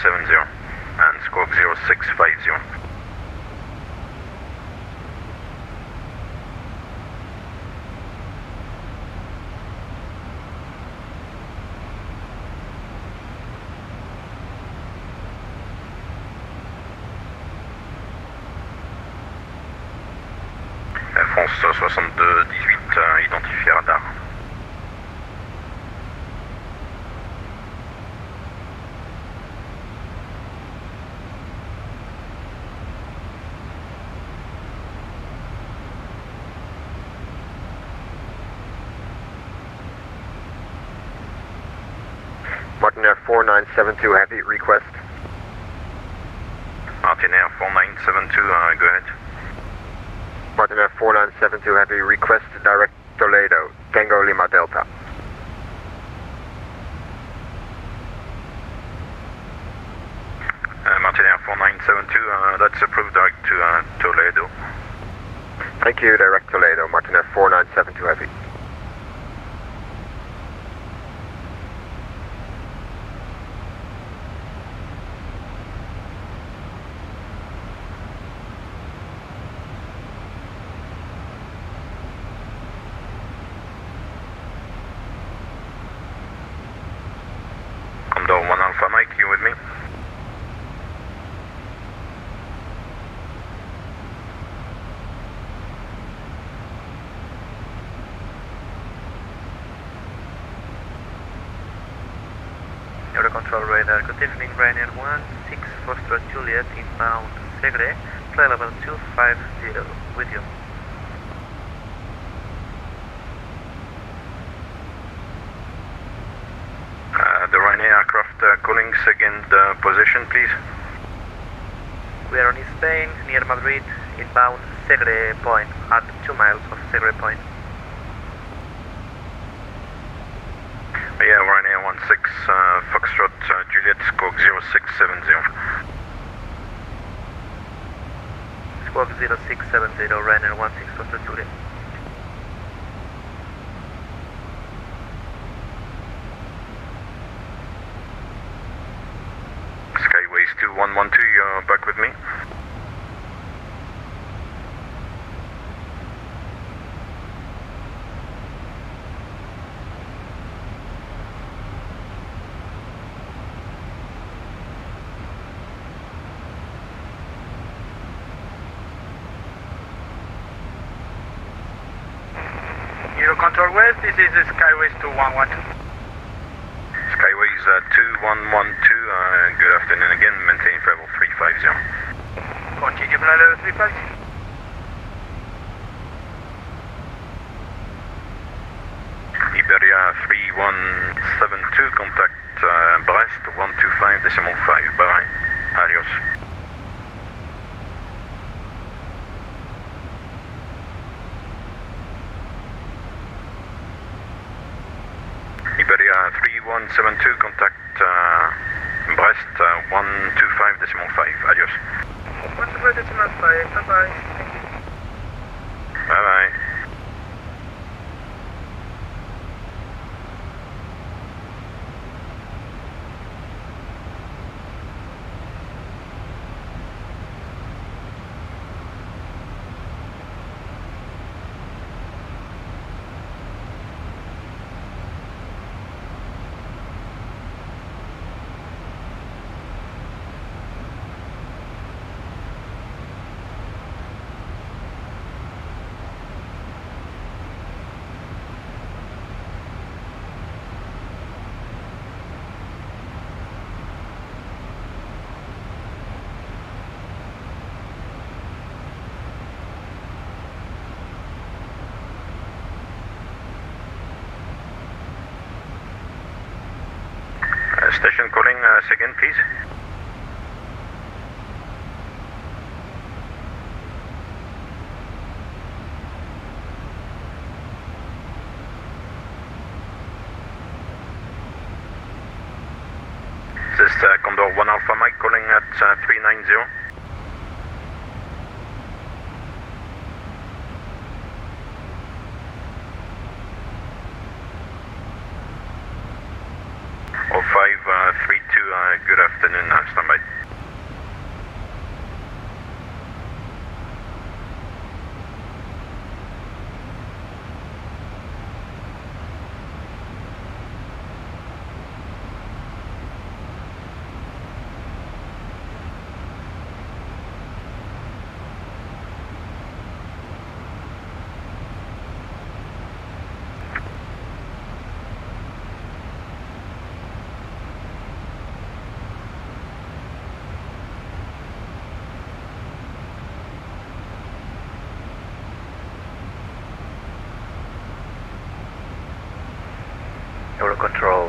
170 and squawk 065. 4972 Heavy, request. Martinair 4972, uh, go ahead. Martinair 4972 Heavy, request direct Toledo, Tango Lima Delta. Uh, Martinair 4972, uh, that's approved direct to uh, Toledo. Thank you, direct Toledo, Martinair 4972 Heavy. Condor 1 Alpha Mike, you with me? Eurocontrol Radar, good evening, Ryanair 16 Foxtrot Juliet, inbound Segre, flight level 250, with you. Uh, the Ryanair aircraft uh, calling second uh, position, please. We are in Spain, near Madrid, inbound Segre Point, at 2 miles of Segre Point. Yeah, Ryanair 16 uh, Foxtrot Juliet, squawk 0670. Squawk 0670, Ryanair 16 Foxtrot Juliet. 112, you're back with me. West, this is Skyways 2112. Skyways uh, 2112, uh, good afternoon again, maintain level 350. Continue level 350. Iberia 3172, contact uh, Brest 125 decimal 5, bye bye. Adios. Iberia 3172, contact uh, Brest uh, 125 decimal 5, adios. 125 decimal 5, bye bye. Thank you. Bye bye. Uh, station calling uh, second, please. This is uh, Condor 1 Alpha Mike calling at uh, 390. Oh five uh, three two. Uh, good afternoon. Uh, standby.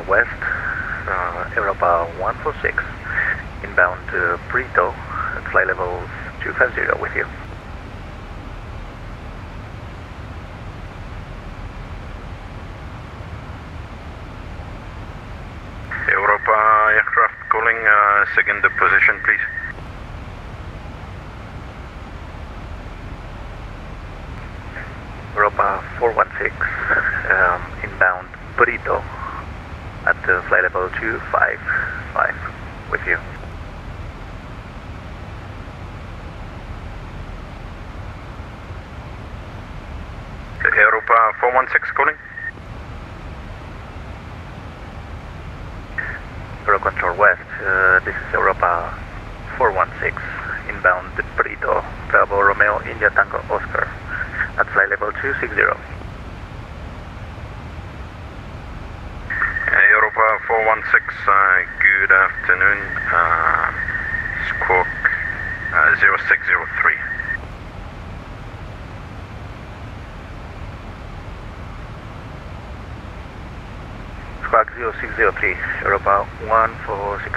West, uh, Europa 146, inbound to Brito, at flight levels 250 with you. Europa aircraft calling uh, second position, please. Europa 416, um, inbound Brito, at uh, flight level 255 with you. Europa 416 calling. Eurocontrol West, uh, this is Europa 416, inbound Brito, Bravo Romeo India Tango Oscar, at flight level 260. Uh, Europa 416, uh, good afternoon. Uh, squawk uh, 0603. Squawk 0603, Europa 146.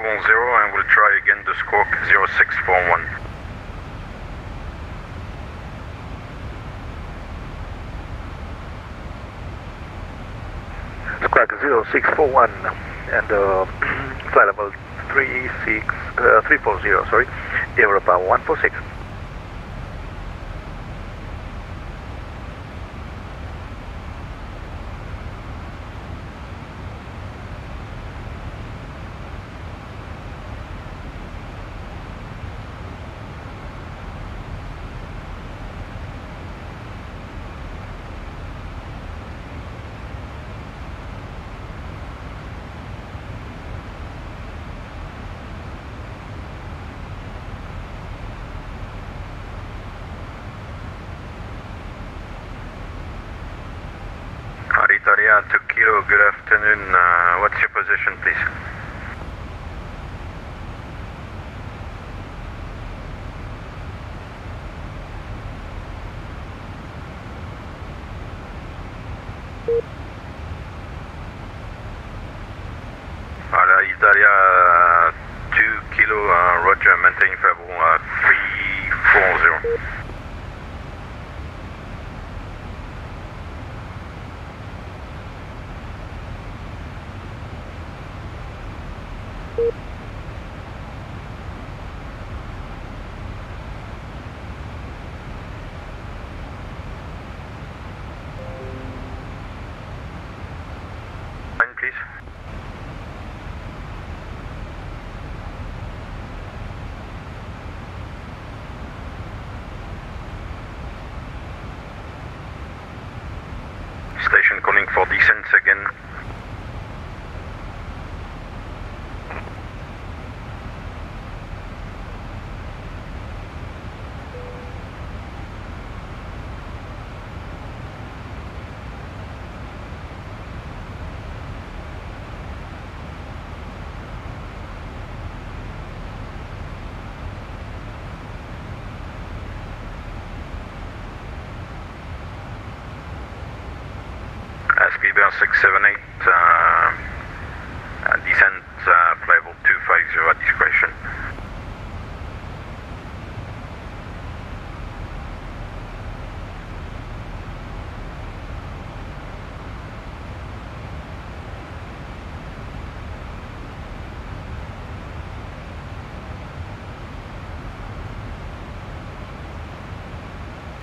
110 and we'll try again to squawk 0641. Squawk 0641 and uh, flight level 36, uh, sorry, Europa uh, 146. Afternoon. Uh, what's your position, please? Voilà, Italia uh, 2 Kilo, uh, Roger, maintain level uh, 340. Line, please. Station calling for descents again. Uh, Speedbird 678, uh, uh, descent uh, level 250 at discretion.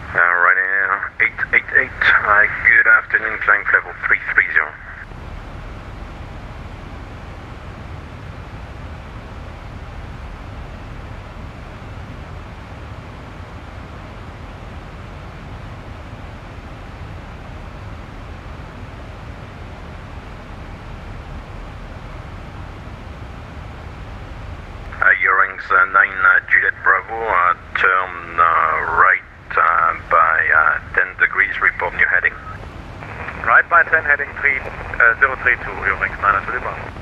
Uh, right now, 888, uh, good afternoon, climb level 330. Uh, Eurowings uh, 9 uh, Juliet Bravo, uh, turn uh, right uh, by uh, 10 degrees, report new heading. 10, heading 3, uh, 032, Eurowings 9 Juliet Bravo. Uh,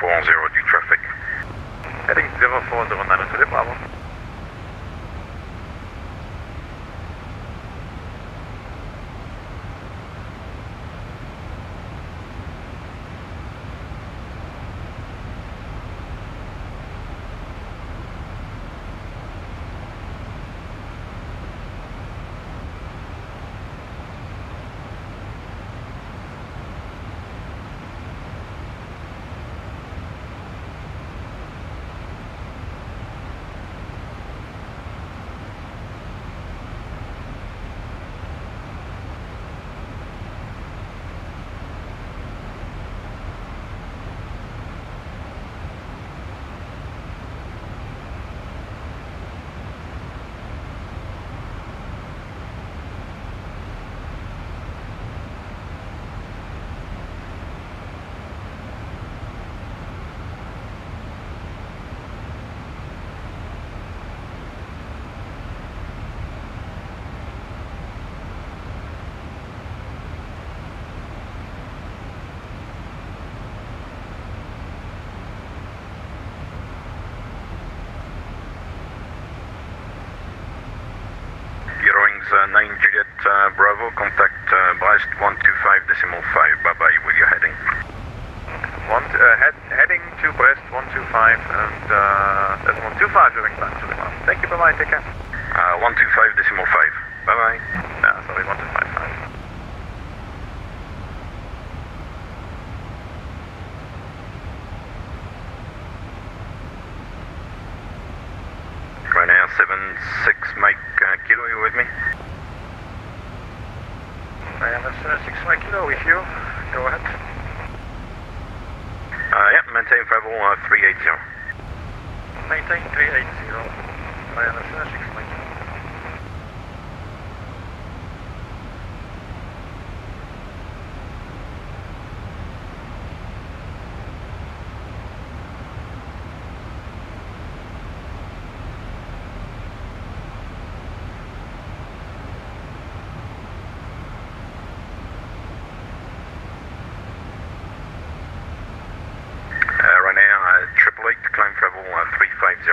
410 traffic. Heading 040, not a problem. 9 Juliet uh, Bravo, contact uh, Brest 125 decimal 5. Bye bye, where you heading? One, uh, head, heading to Brest 125 and uh, that's 125 during back to the. Thank you, bye bye, take care. Uh, 125 decimal 5. Bye bye. No, sorry, 1255. Ryanair 76 Mike uh, Kilo, you with me? Ryanair 76 Mike Kilo with you. Go ahead. Uh, yeah, maintain travel uh, 380. Maintain 380. Ryanair 76 Mike Kilo. Uh, Ryanair uh, triple eight, climb travel uh, 350.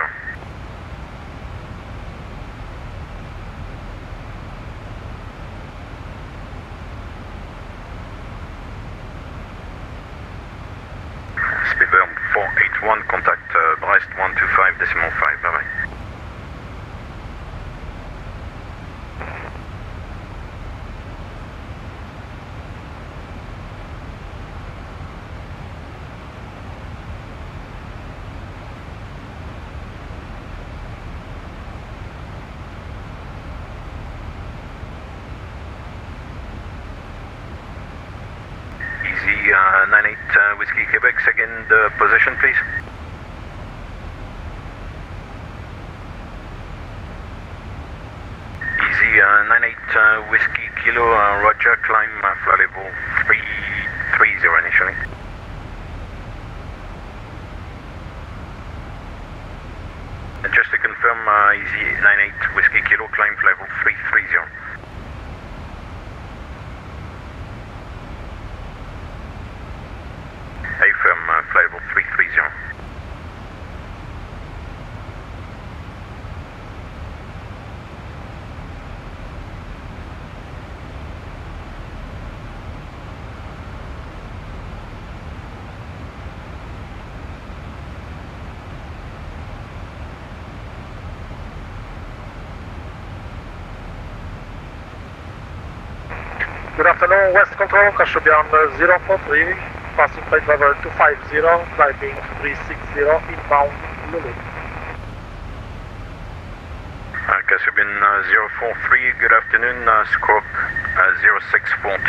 Speedbird 481, contact uh, Brest 125 decimal 5, bye bye. Easy uh, 98 uh, Whiskey Quebec, uh, position please. Good afternoon, West Control, Kashubian uh, 043, passing flight level 250, climbing 360, inbound Lulu. Uh, Cassibian uh, 043, good afternoon, uh, Squawk uh, 0642.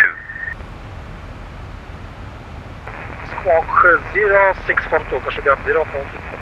Squawk uh, 0642, Kashubian 042.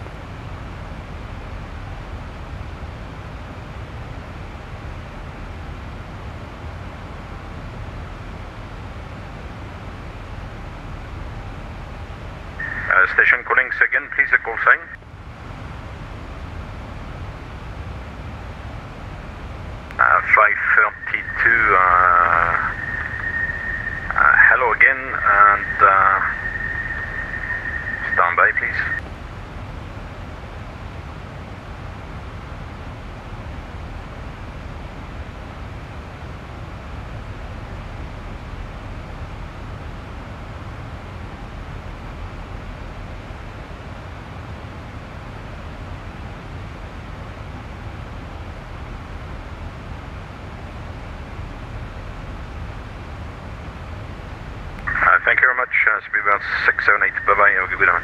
Speedbird 678, bye-bye, have a good one.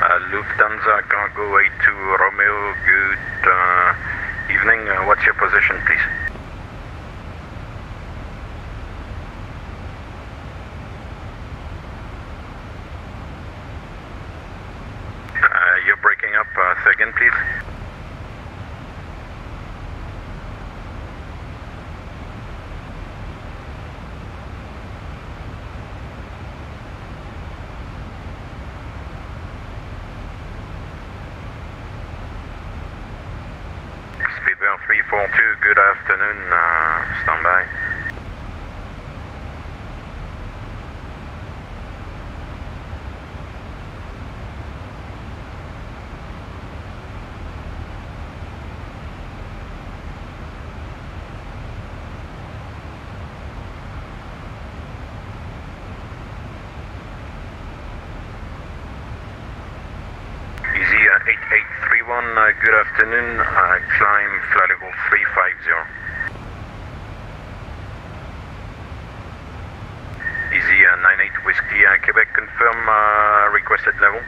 Uh, Cargo 82 Romeo, good uh, evening. Uh, what's your position, please? afternoon uh, 31, uh, good afternoon. Climb flight level 350. Easy uh, 98 Whiskey, uh, Quebec, confirm uh, requested level.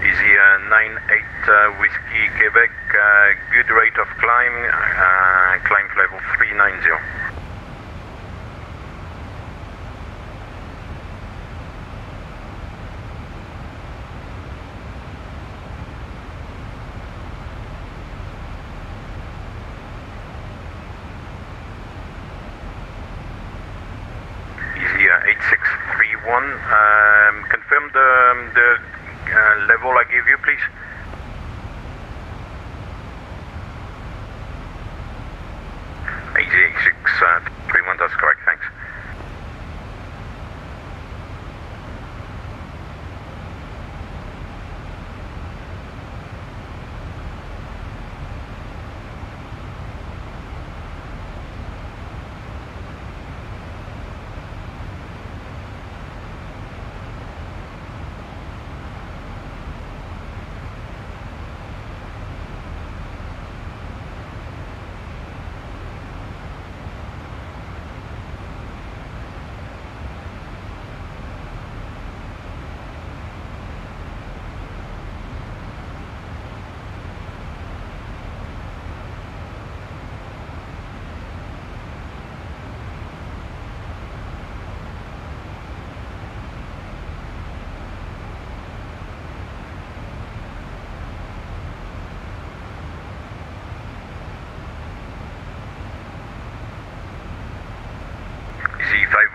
Easy uh, 98 uh, Whiskey, Quebec, uh, good rate of climb, uh, climb level 390.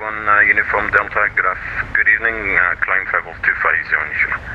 One uh, Uniform Delta, good, good evening, uh, climb travel 250 Initial.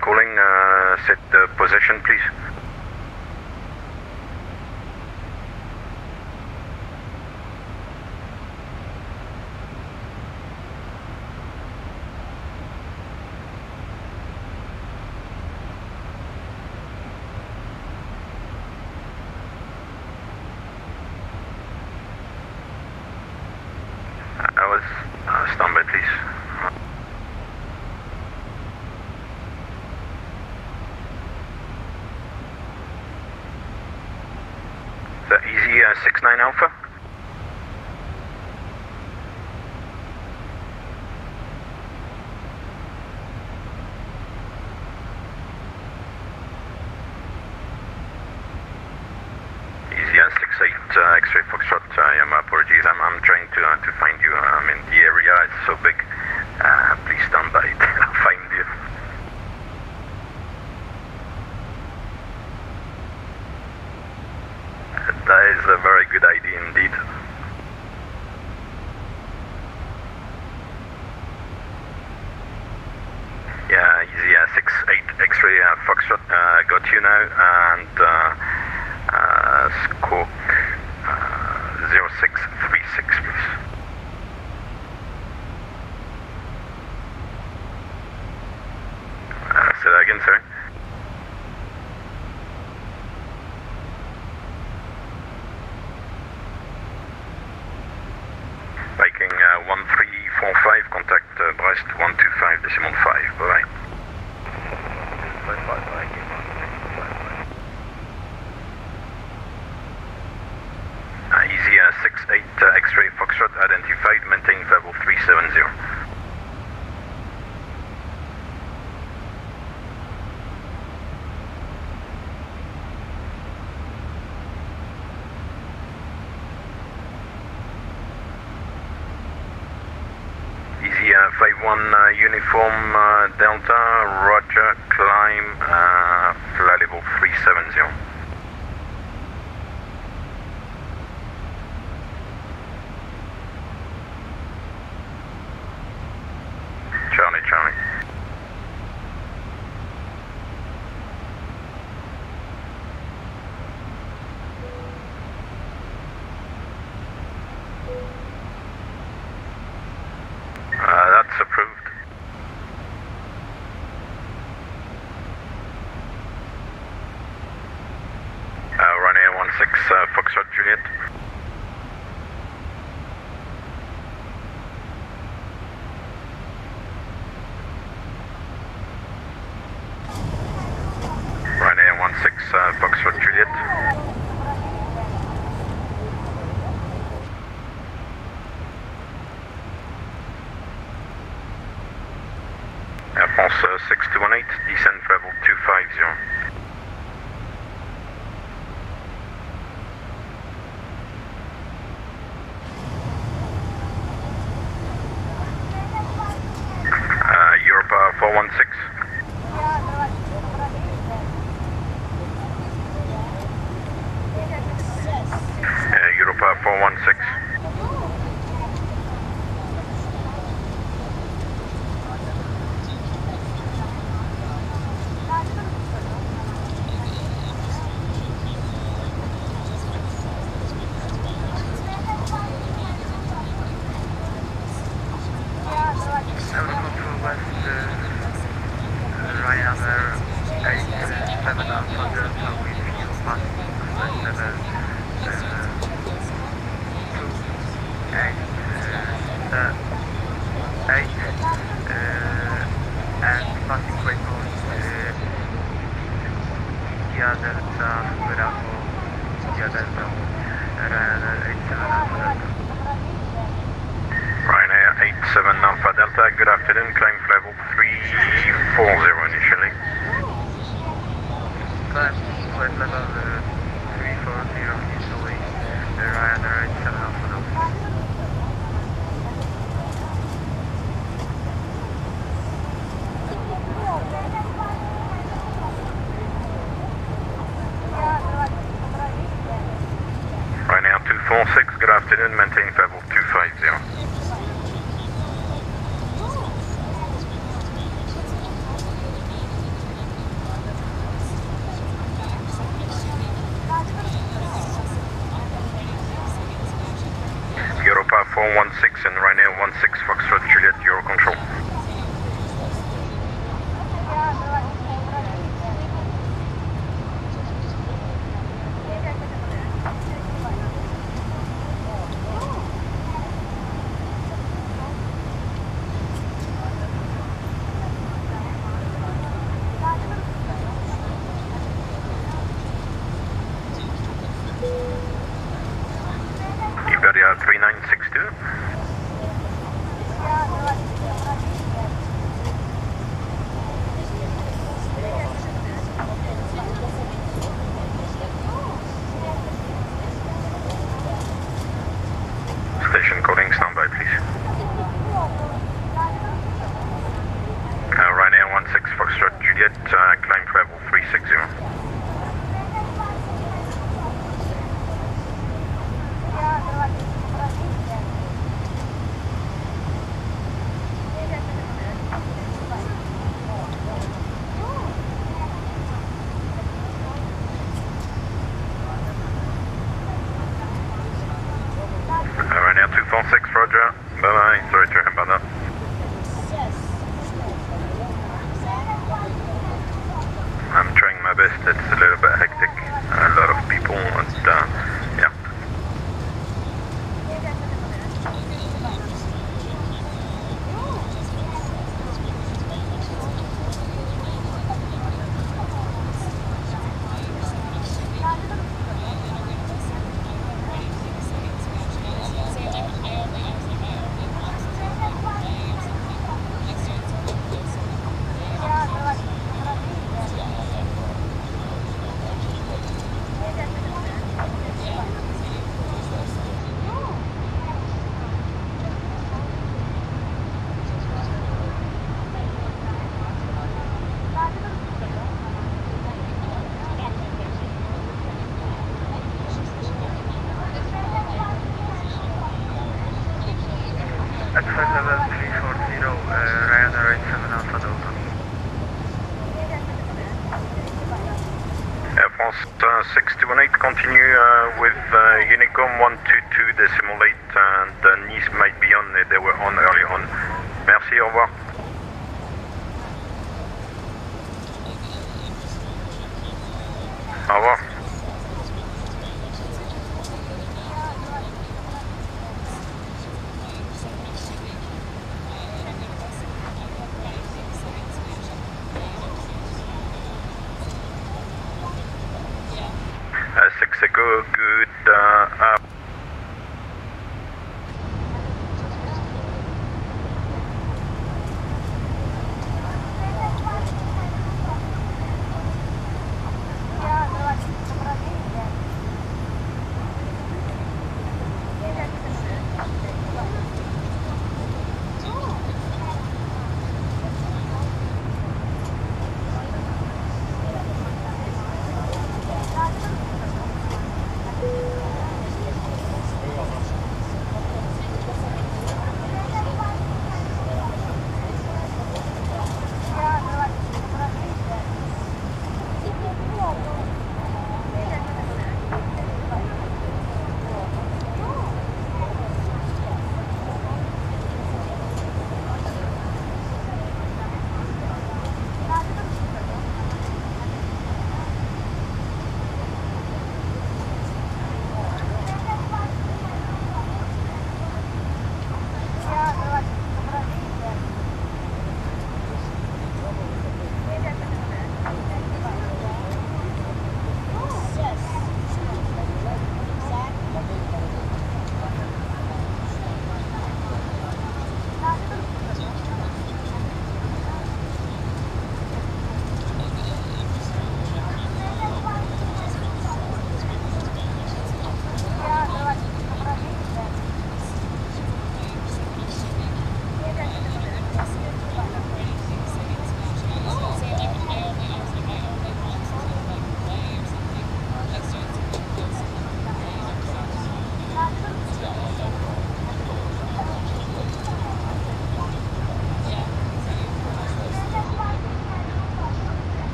calling uh, set the position, please. 9 Alpha. 51 uh, uniform uh, Delta, one six.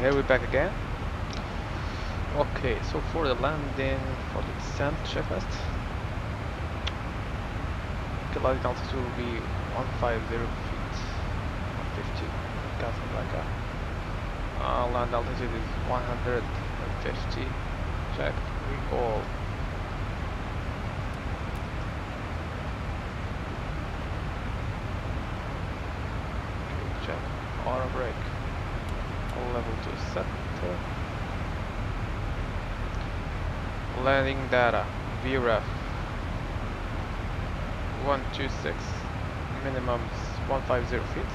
here we're back again. Okay, so for the landing for the descent checklist, gliding altitude will be 150 feet, 150, something like that. Uh, land altitude is 150. Check, recall. landing data, VREF 126, minimum 150 feet.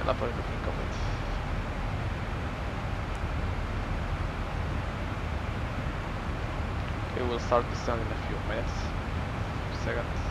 And upper looking complete. It will start descending in a few minutes, seconds.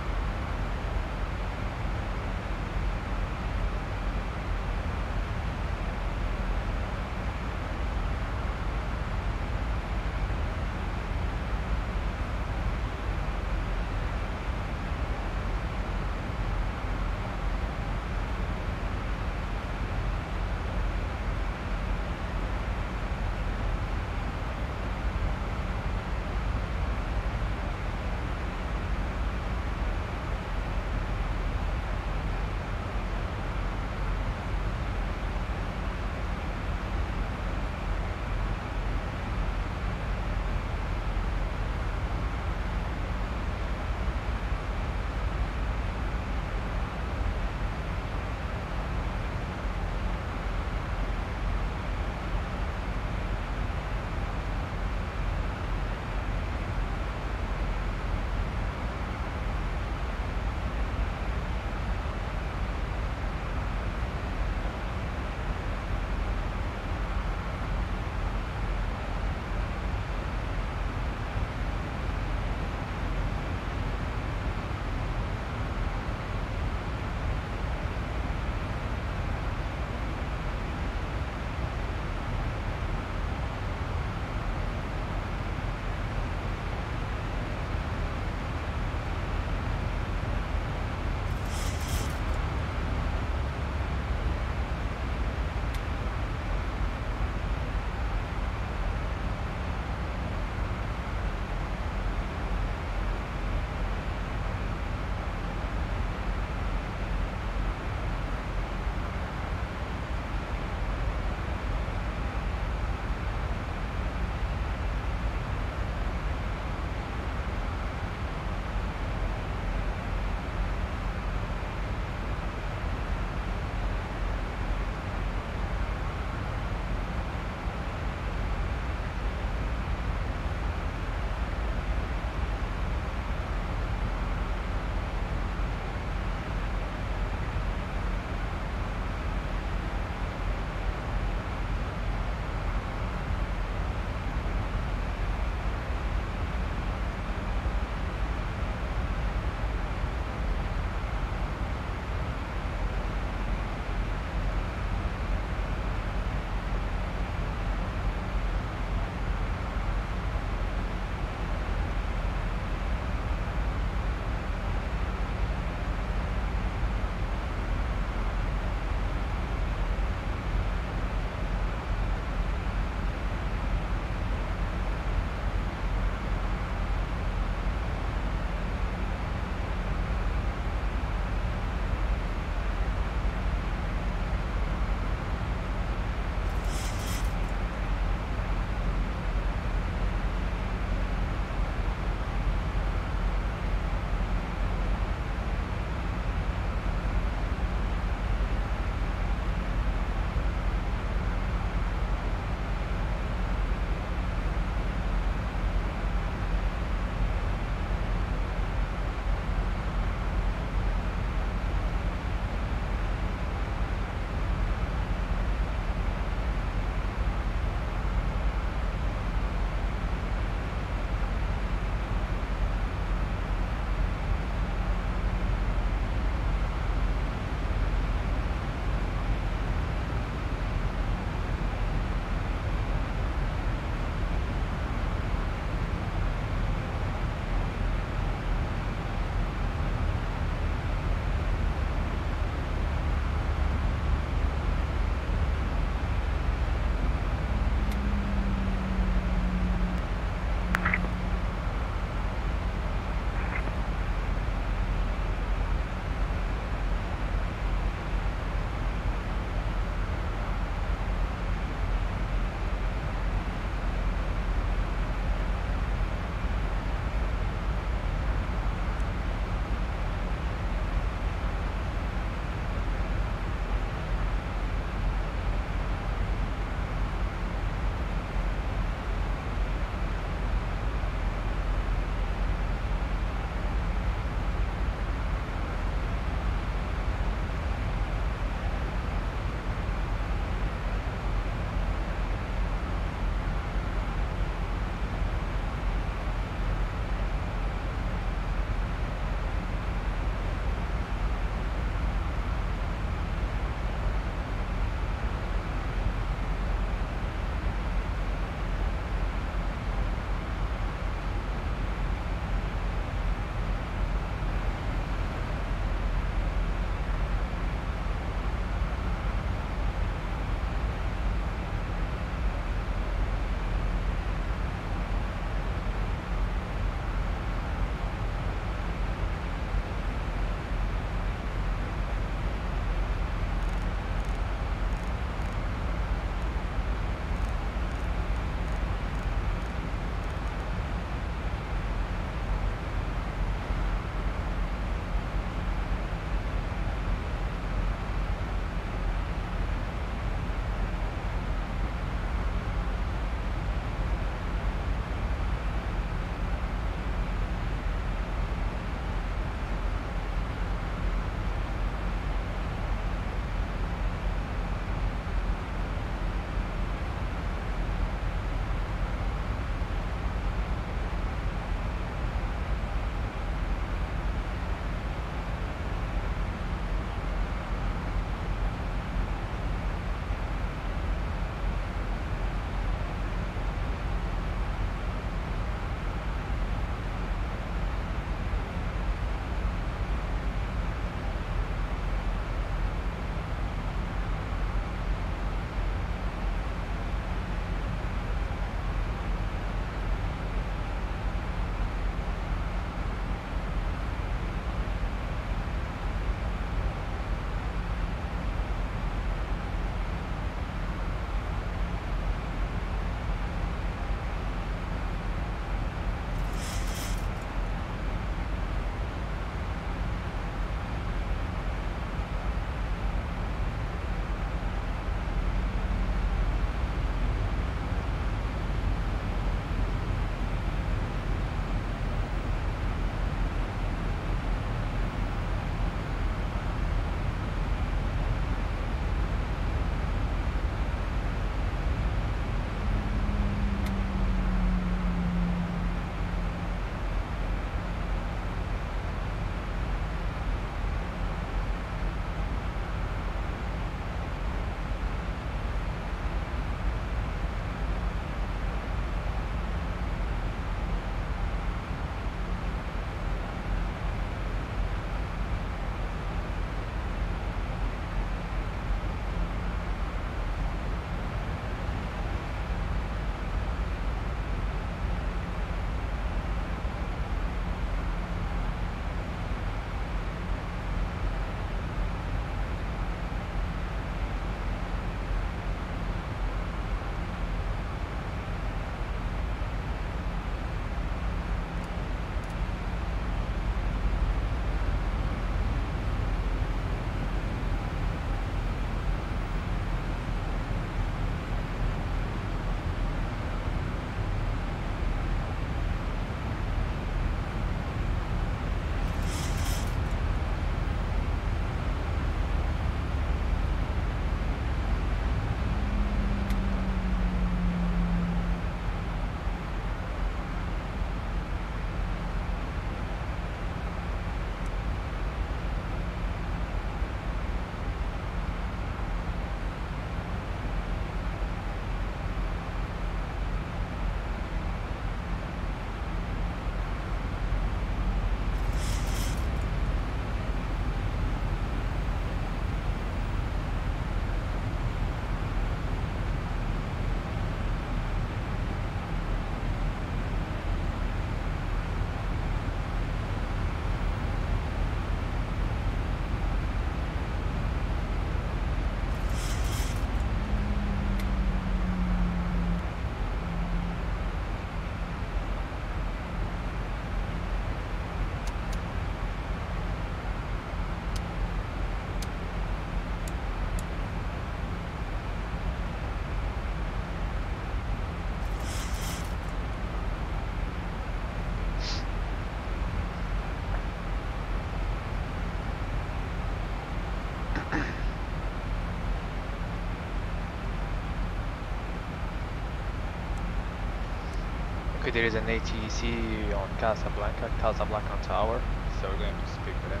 There is an ATC on Casablanca, Casablanca Tower, so we're going to speak with him.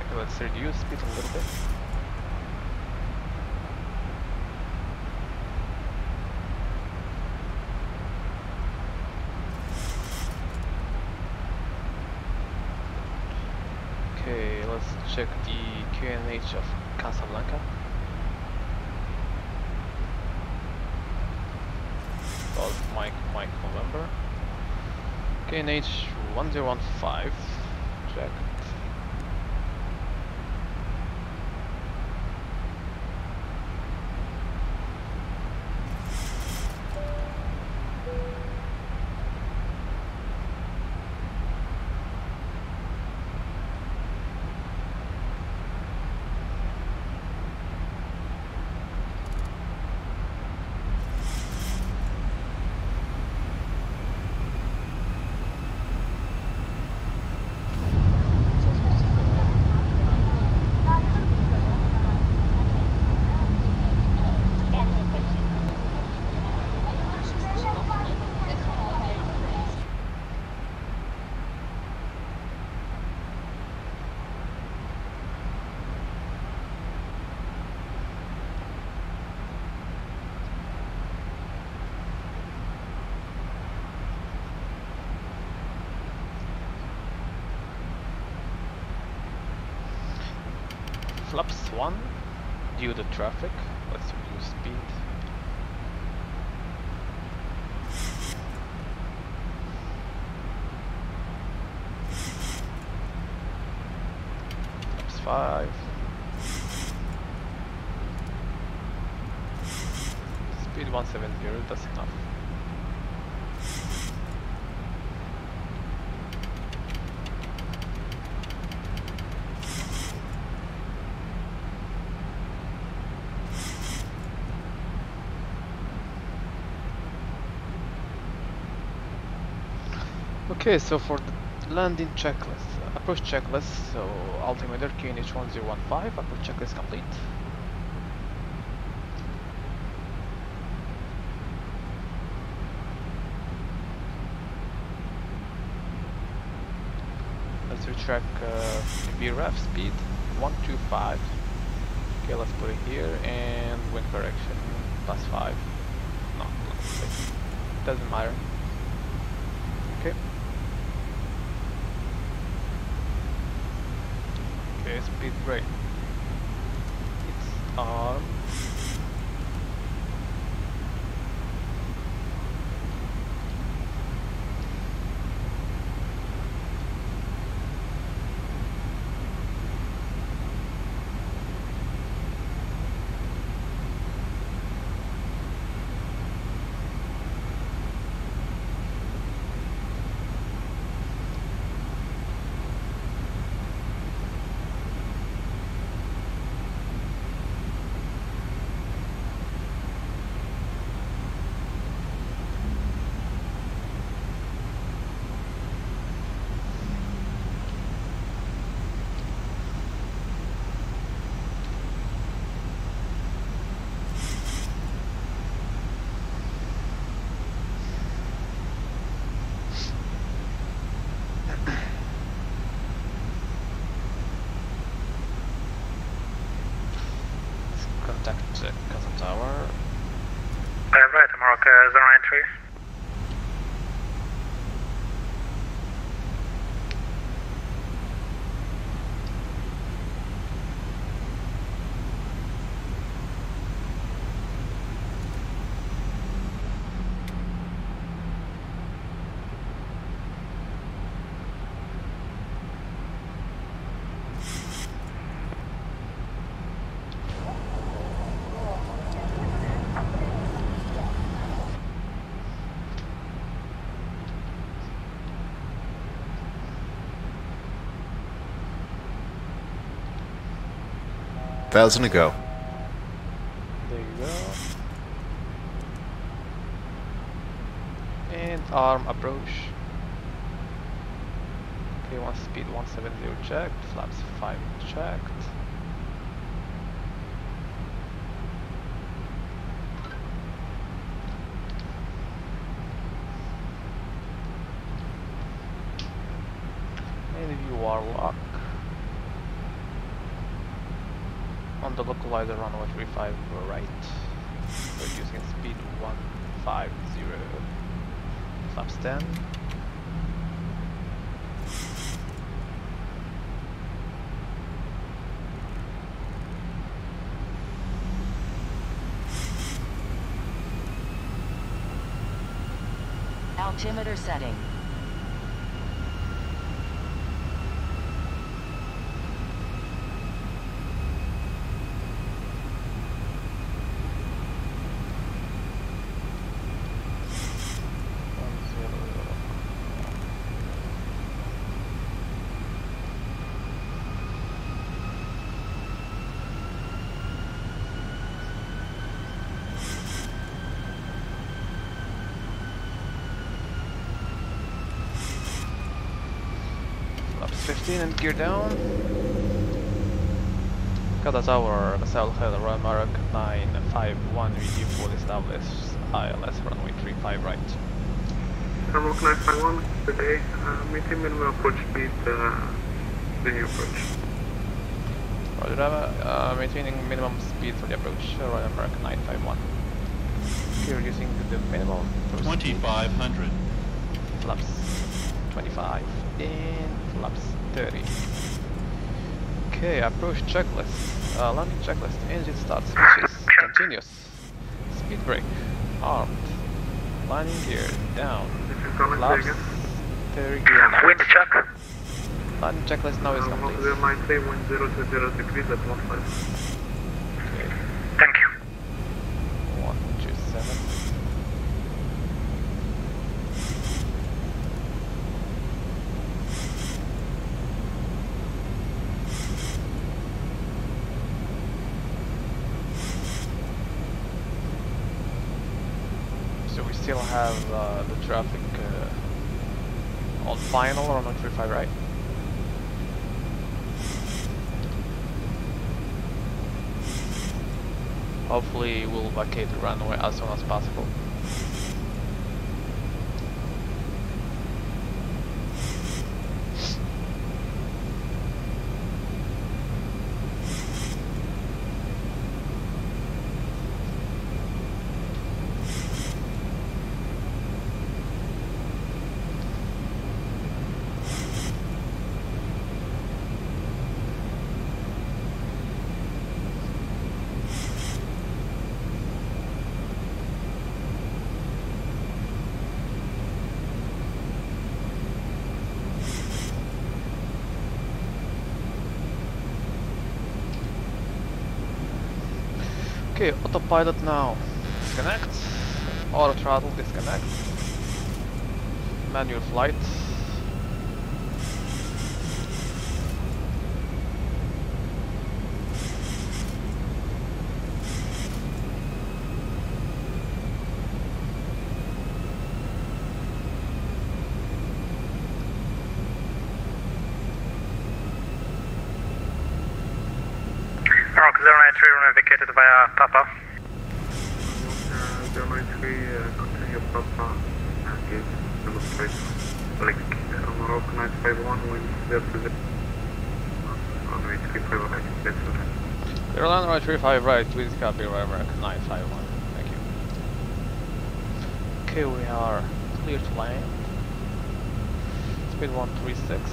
Okay, let's reduce speed a little bit. Okay, let's check the QNH of Casablanca. Golf Mike Mike November. QNH 1015. Checked. flaps 1 to traffic. Let's reduce speed. Flaps 5. Speed 170, that's enough. Okay, so for the landing checklist, approach checklist, so altimeter QNH 1015, approach checklist complete. Let's retrack uh, speed 125. Okay, let's put it here and wind correction plus 5. No, let's. Doesn't matter. Okay. Okay, speed brake. It's on. Contact uh, Casa Tower. Uh, right, Morocco, zero entry. Thousand to go. There you go. And arm approach. Okay, one speed 170 checked, flaps 5 checked. On the runway 35 right. Reducing speed 150. Flaps 10. Altimeter setting. Flaps 15 and gear down. Qatar Tower, Masal Hill, Royal Maroc 951 VG full established ILS runway 35 right. Hamburg 951, good day. Uh, maintain minimum approach speed, uh, the new approach. Roger that, uh, maintaining minimum speed for the approach, uh, Royal Maroc 951. Gear using the minimum. 2500. Flaps 25 and flaps 30. Okay, approach checklist. Uh, landing checklist. Engine start switches. Continuous. Speed brake. Armed. Landing gear down. Flaps 30 gear. Wind check. Landing checklist now is complete. 1093, wind 0 to 0 degrees at 15. Okay. Thank you. 127. So we still have uh, the traffic uh, on final or on 35 right? Hopefully we'll vacate the runway as soon as possible. Okay, autopilot now. Disconnect. Auto throttle disconnect. Manual flight. Rock 093, runway vacated via Papa. Uh, 093, uh, continue Papa, uh, gate number 5, Lake, uh, Morocco 951, wind 0 to 0. Runway 35, right, that's okay. Right 35 right, please copy America 951. Thank you. Okay, we are clear to land. Speed 1366.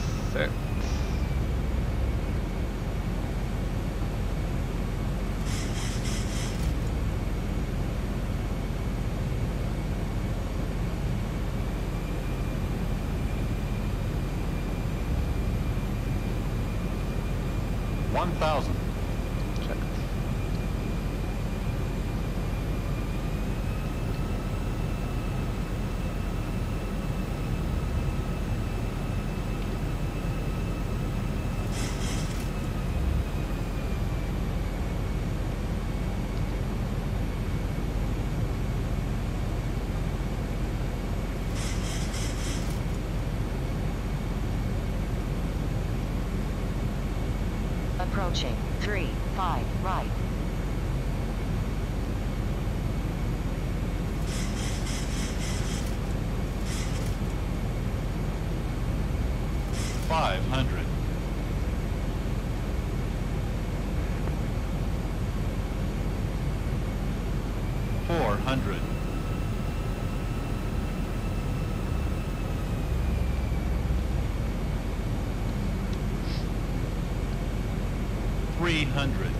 300,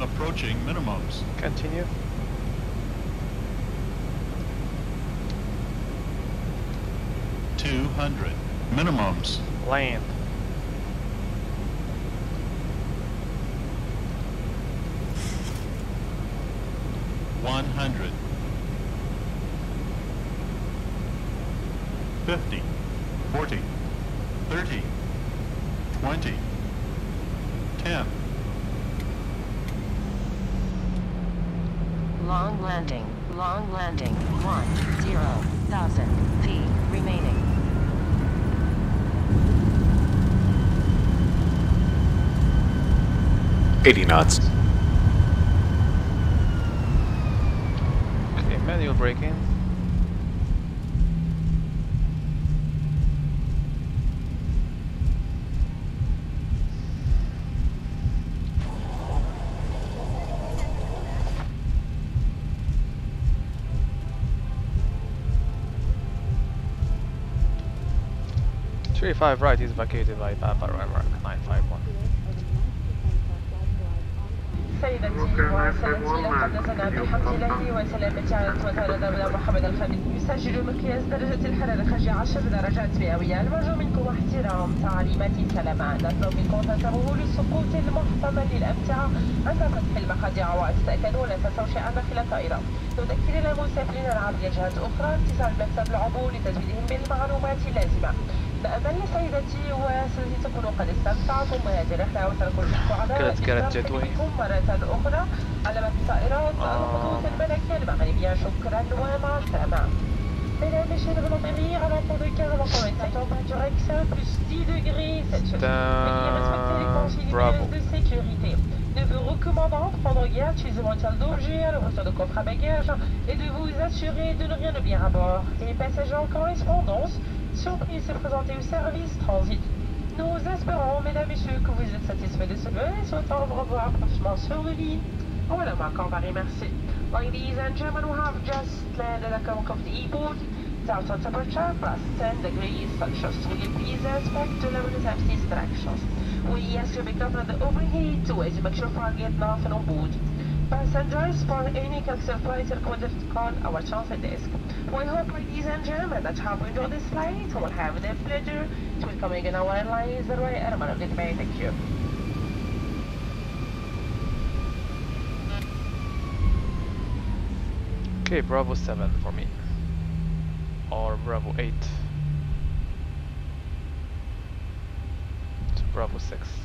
approaching minimums. Continue. Two hundred minimums. Land. One hundred. Fifty. 80 knots. Okay, manual braking. Three five right is vacated by Papa Iraq. سيدتي وسيدتي وسلامة على دولة محمد الخليل يسجل مقياس درجة الحرارة خارج 10 درجات مئوية. المرجو منكم احترام. تعليمات السلامة نطلب منكم تنتبهوا للسقوط المحتمل للأمتعة عند فتح المخادع وتتأكدوا لا تنسوا شيئا داخل الطائرة. نذكر المسافرين العابرين جهات أخرى اتصال مكتب العبور لتزويدهم بالمعلومات اللازمة. نأمل سيدتي وسيدتي تكونوا قد استمتعتم بهذه الرحلة وتركوا السعداء كانت كانت بإصدار جدوى. خدمتكم مرة أخرى على متن الطائرات الخطوط الملكية المغربية شكرا ومع السلامة Mesdames, Messieurs, nous venons d'arriver à l'entrée de 15 avant la température extérieure plus 10 degrés Celsius. Veuillez respecter les consignes Bravo. de sécurité. Nous vous recommandons de prendre garde chez un motel d'objets à l'ouverture de coffre à bagages et de vous assurer de ne rien oublier à bord. Les passagers en correspondance sont priés de se au service transit. Nous espérons, mesdames, messieurs, que vous êtes satisfaits de ce vol et souhaitons vous revoir prochainement sur le lit. Voilà, encore Paris, merci. Ladies and gentlemen, we have just landed at Coke of the E-board. Total temperature plus 10 degrees Celsius. Will you please inspect the level of distractions? We ask you to be careful the overheat to as you make sure fire get nothing on board. Passengers, for any cancel flights are to call our transit desk. We hope, ladies and gentlemen, that you have enjoyed this flight will have the pleasure to welcome in our airlines the way Airman Goodbye, thank you. Okay, Bravo 7 for me. Or Bravo 8. To Bravo 6.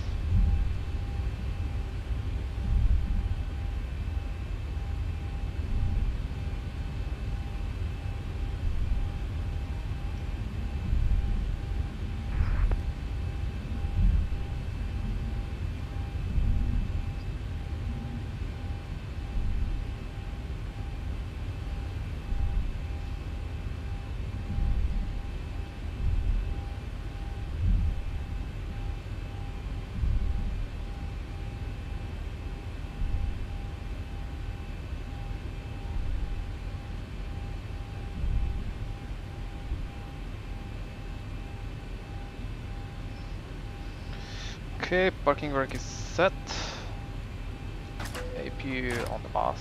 Okay, parking rack is set. APU on the bus.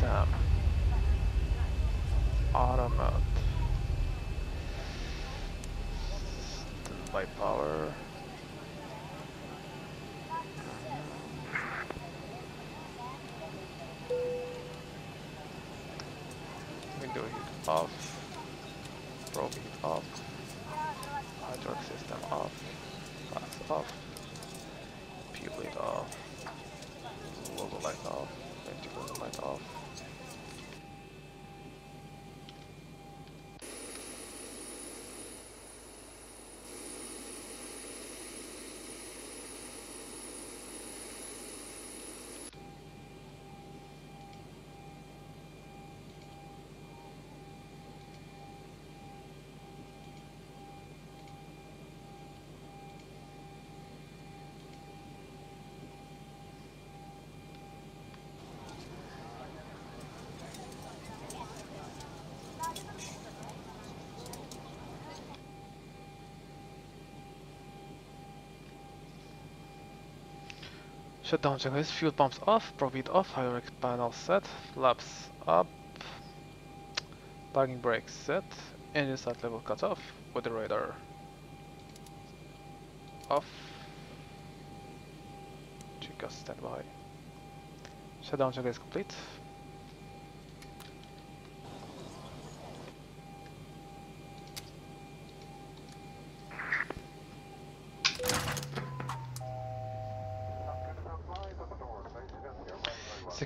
Sam. Auto mode. Standby power. Window heat off. Probe heat off. Hydraulic system off. Gas off. Fuel light off. Logo light off. Ventilator light off. Shutdown checklist, fuel pumps off, probe heat off, hydraulic panel set, flaps up, parking brakes set, engine start level cut off, weather radar off, Chica standby. Shutdown checklist complete.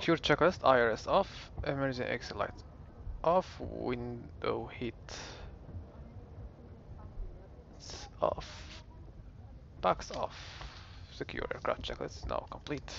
Secure checklist, IRS off, emergency exit light off, window heat off, box off. Secure aircraft checklist now complete.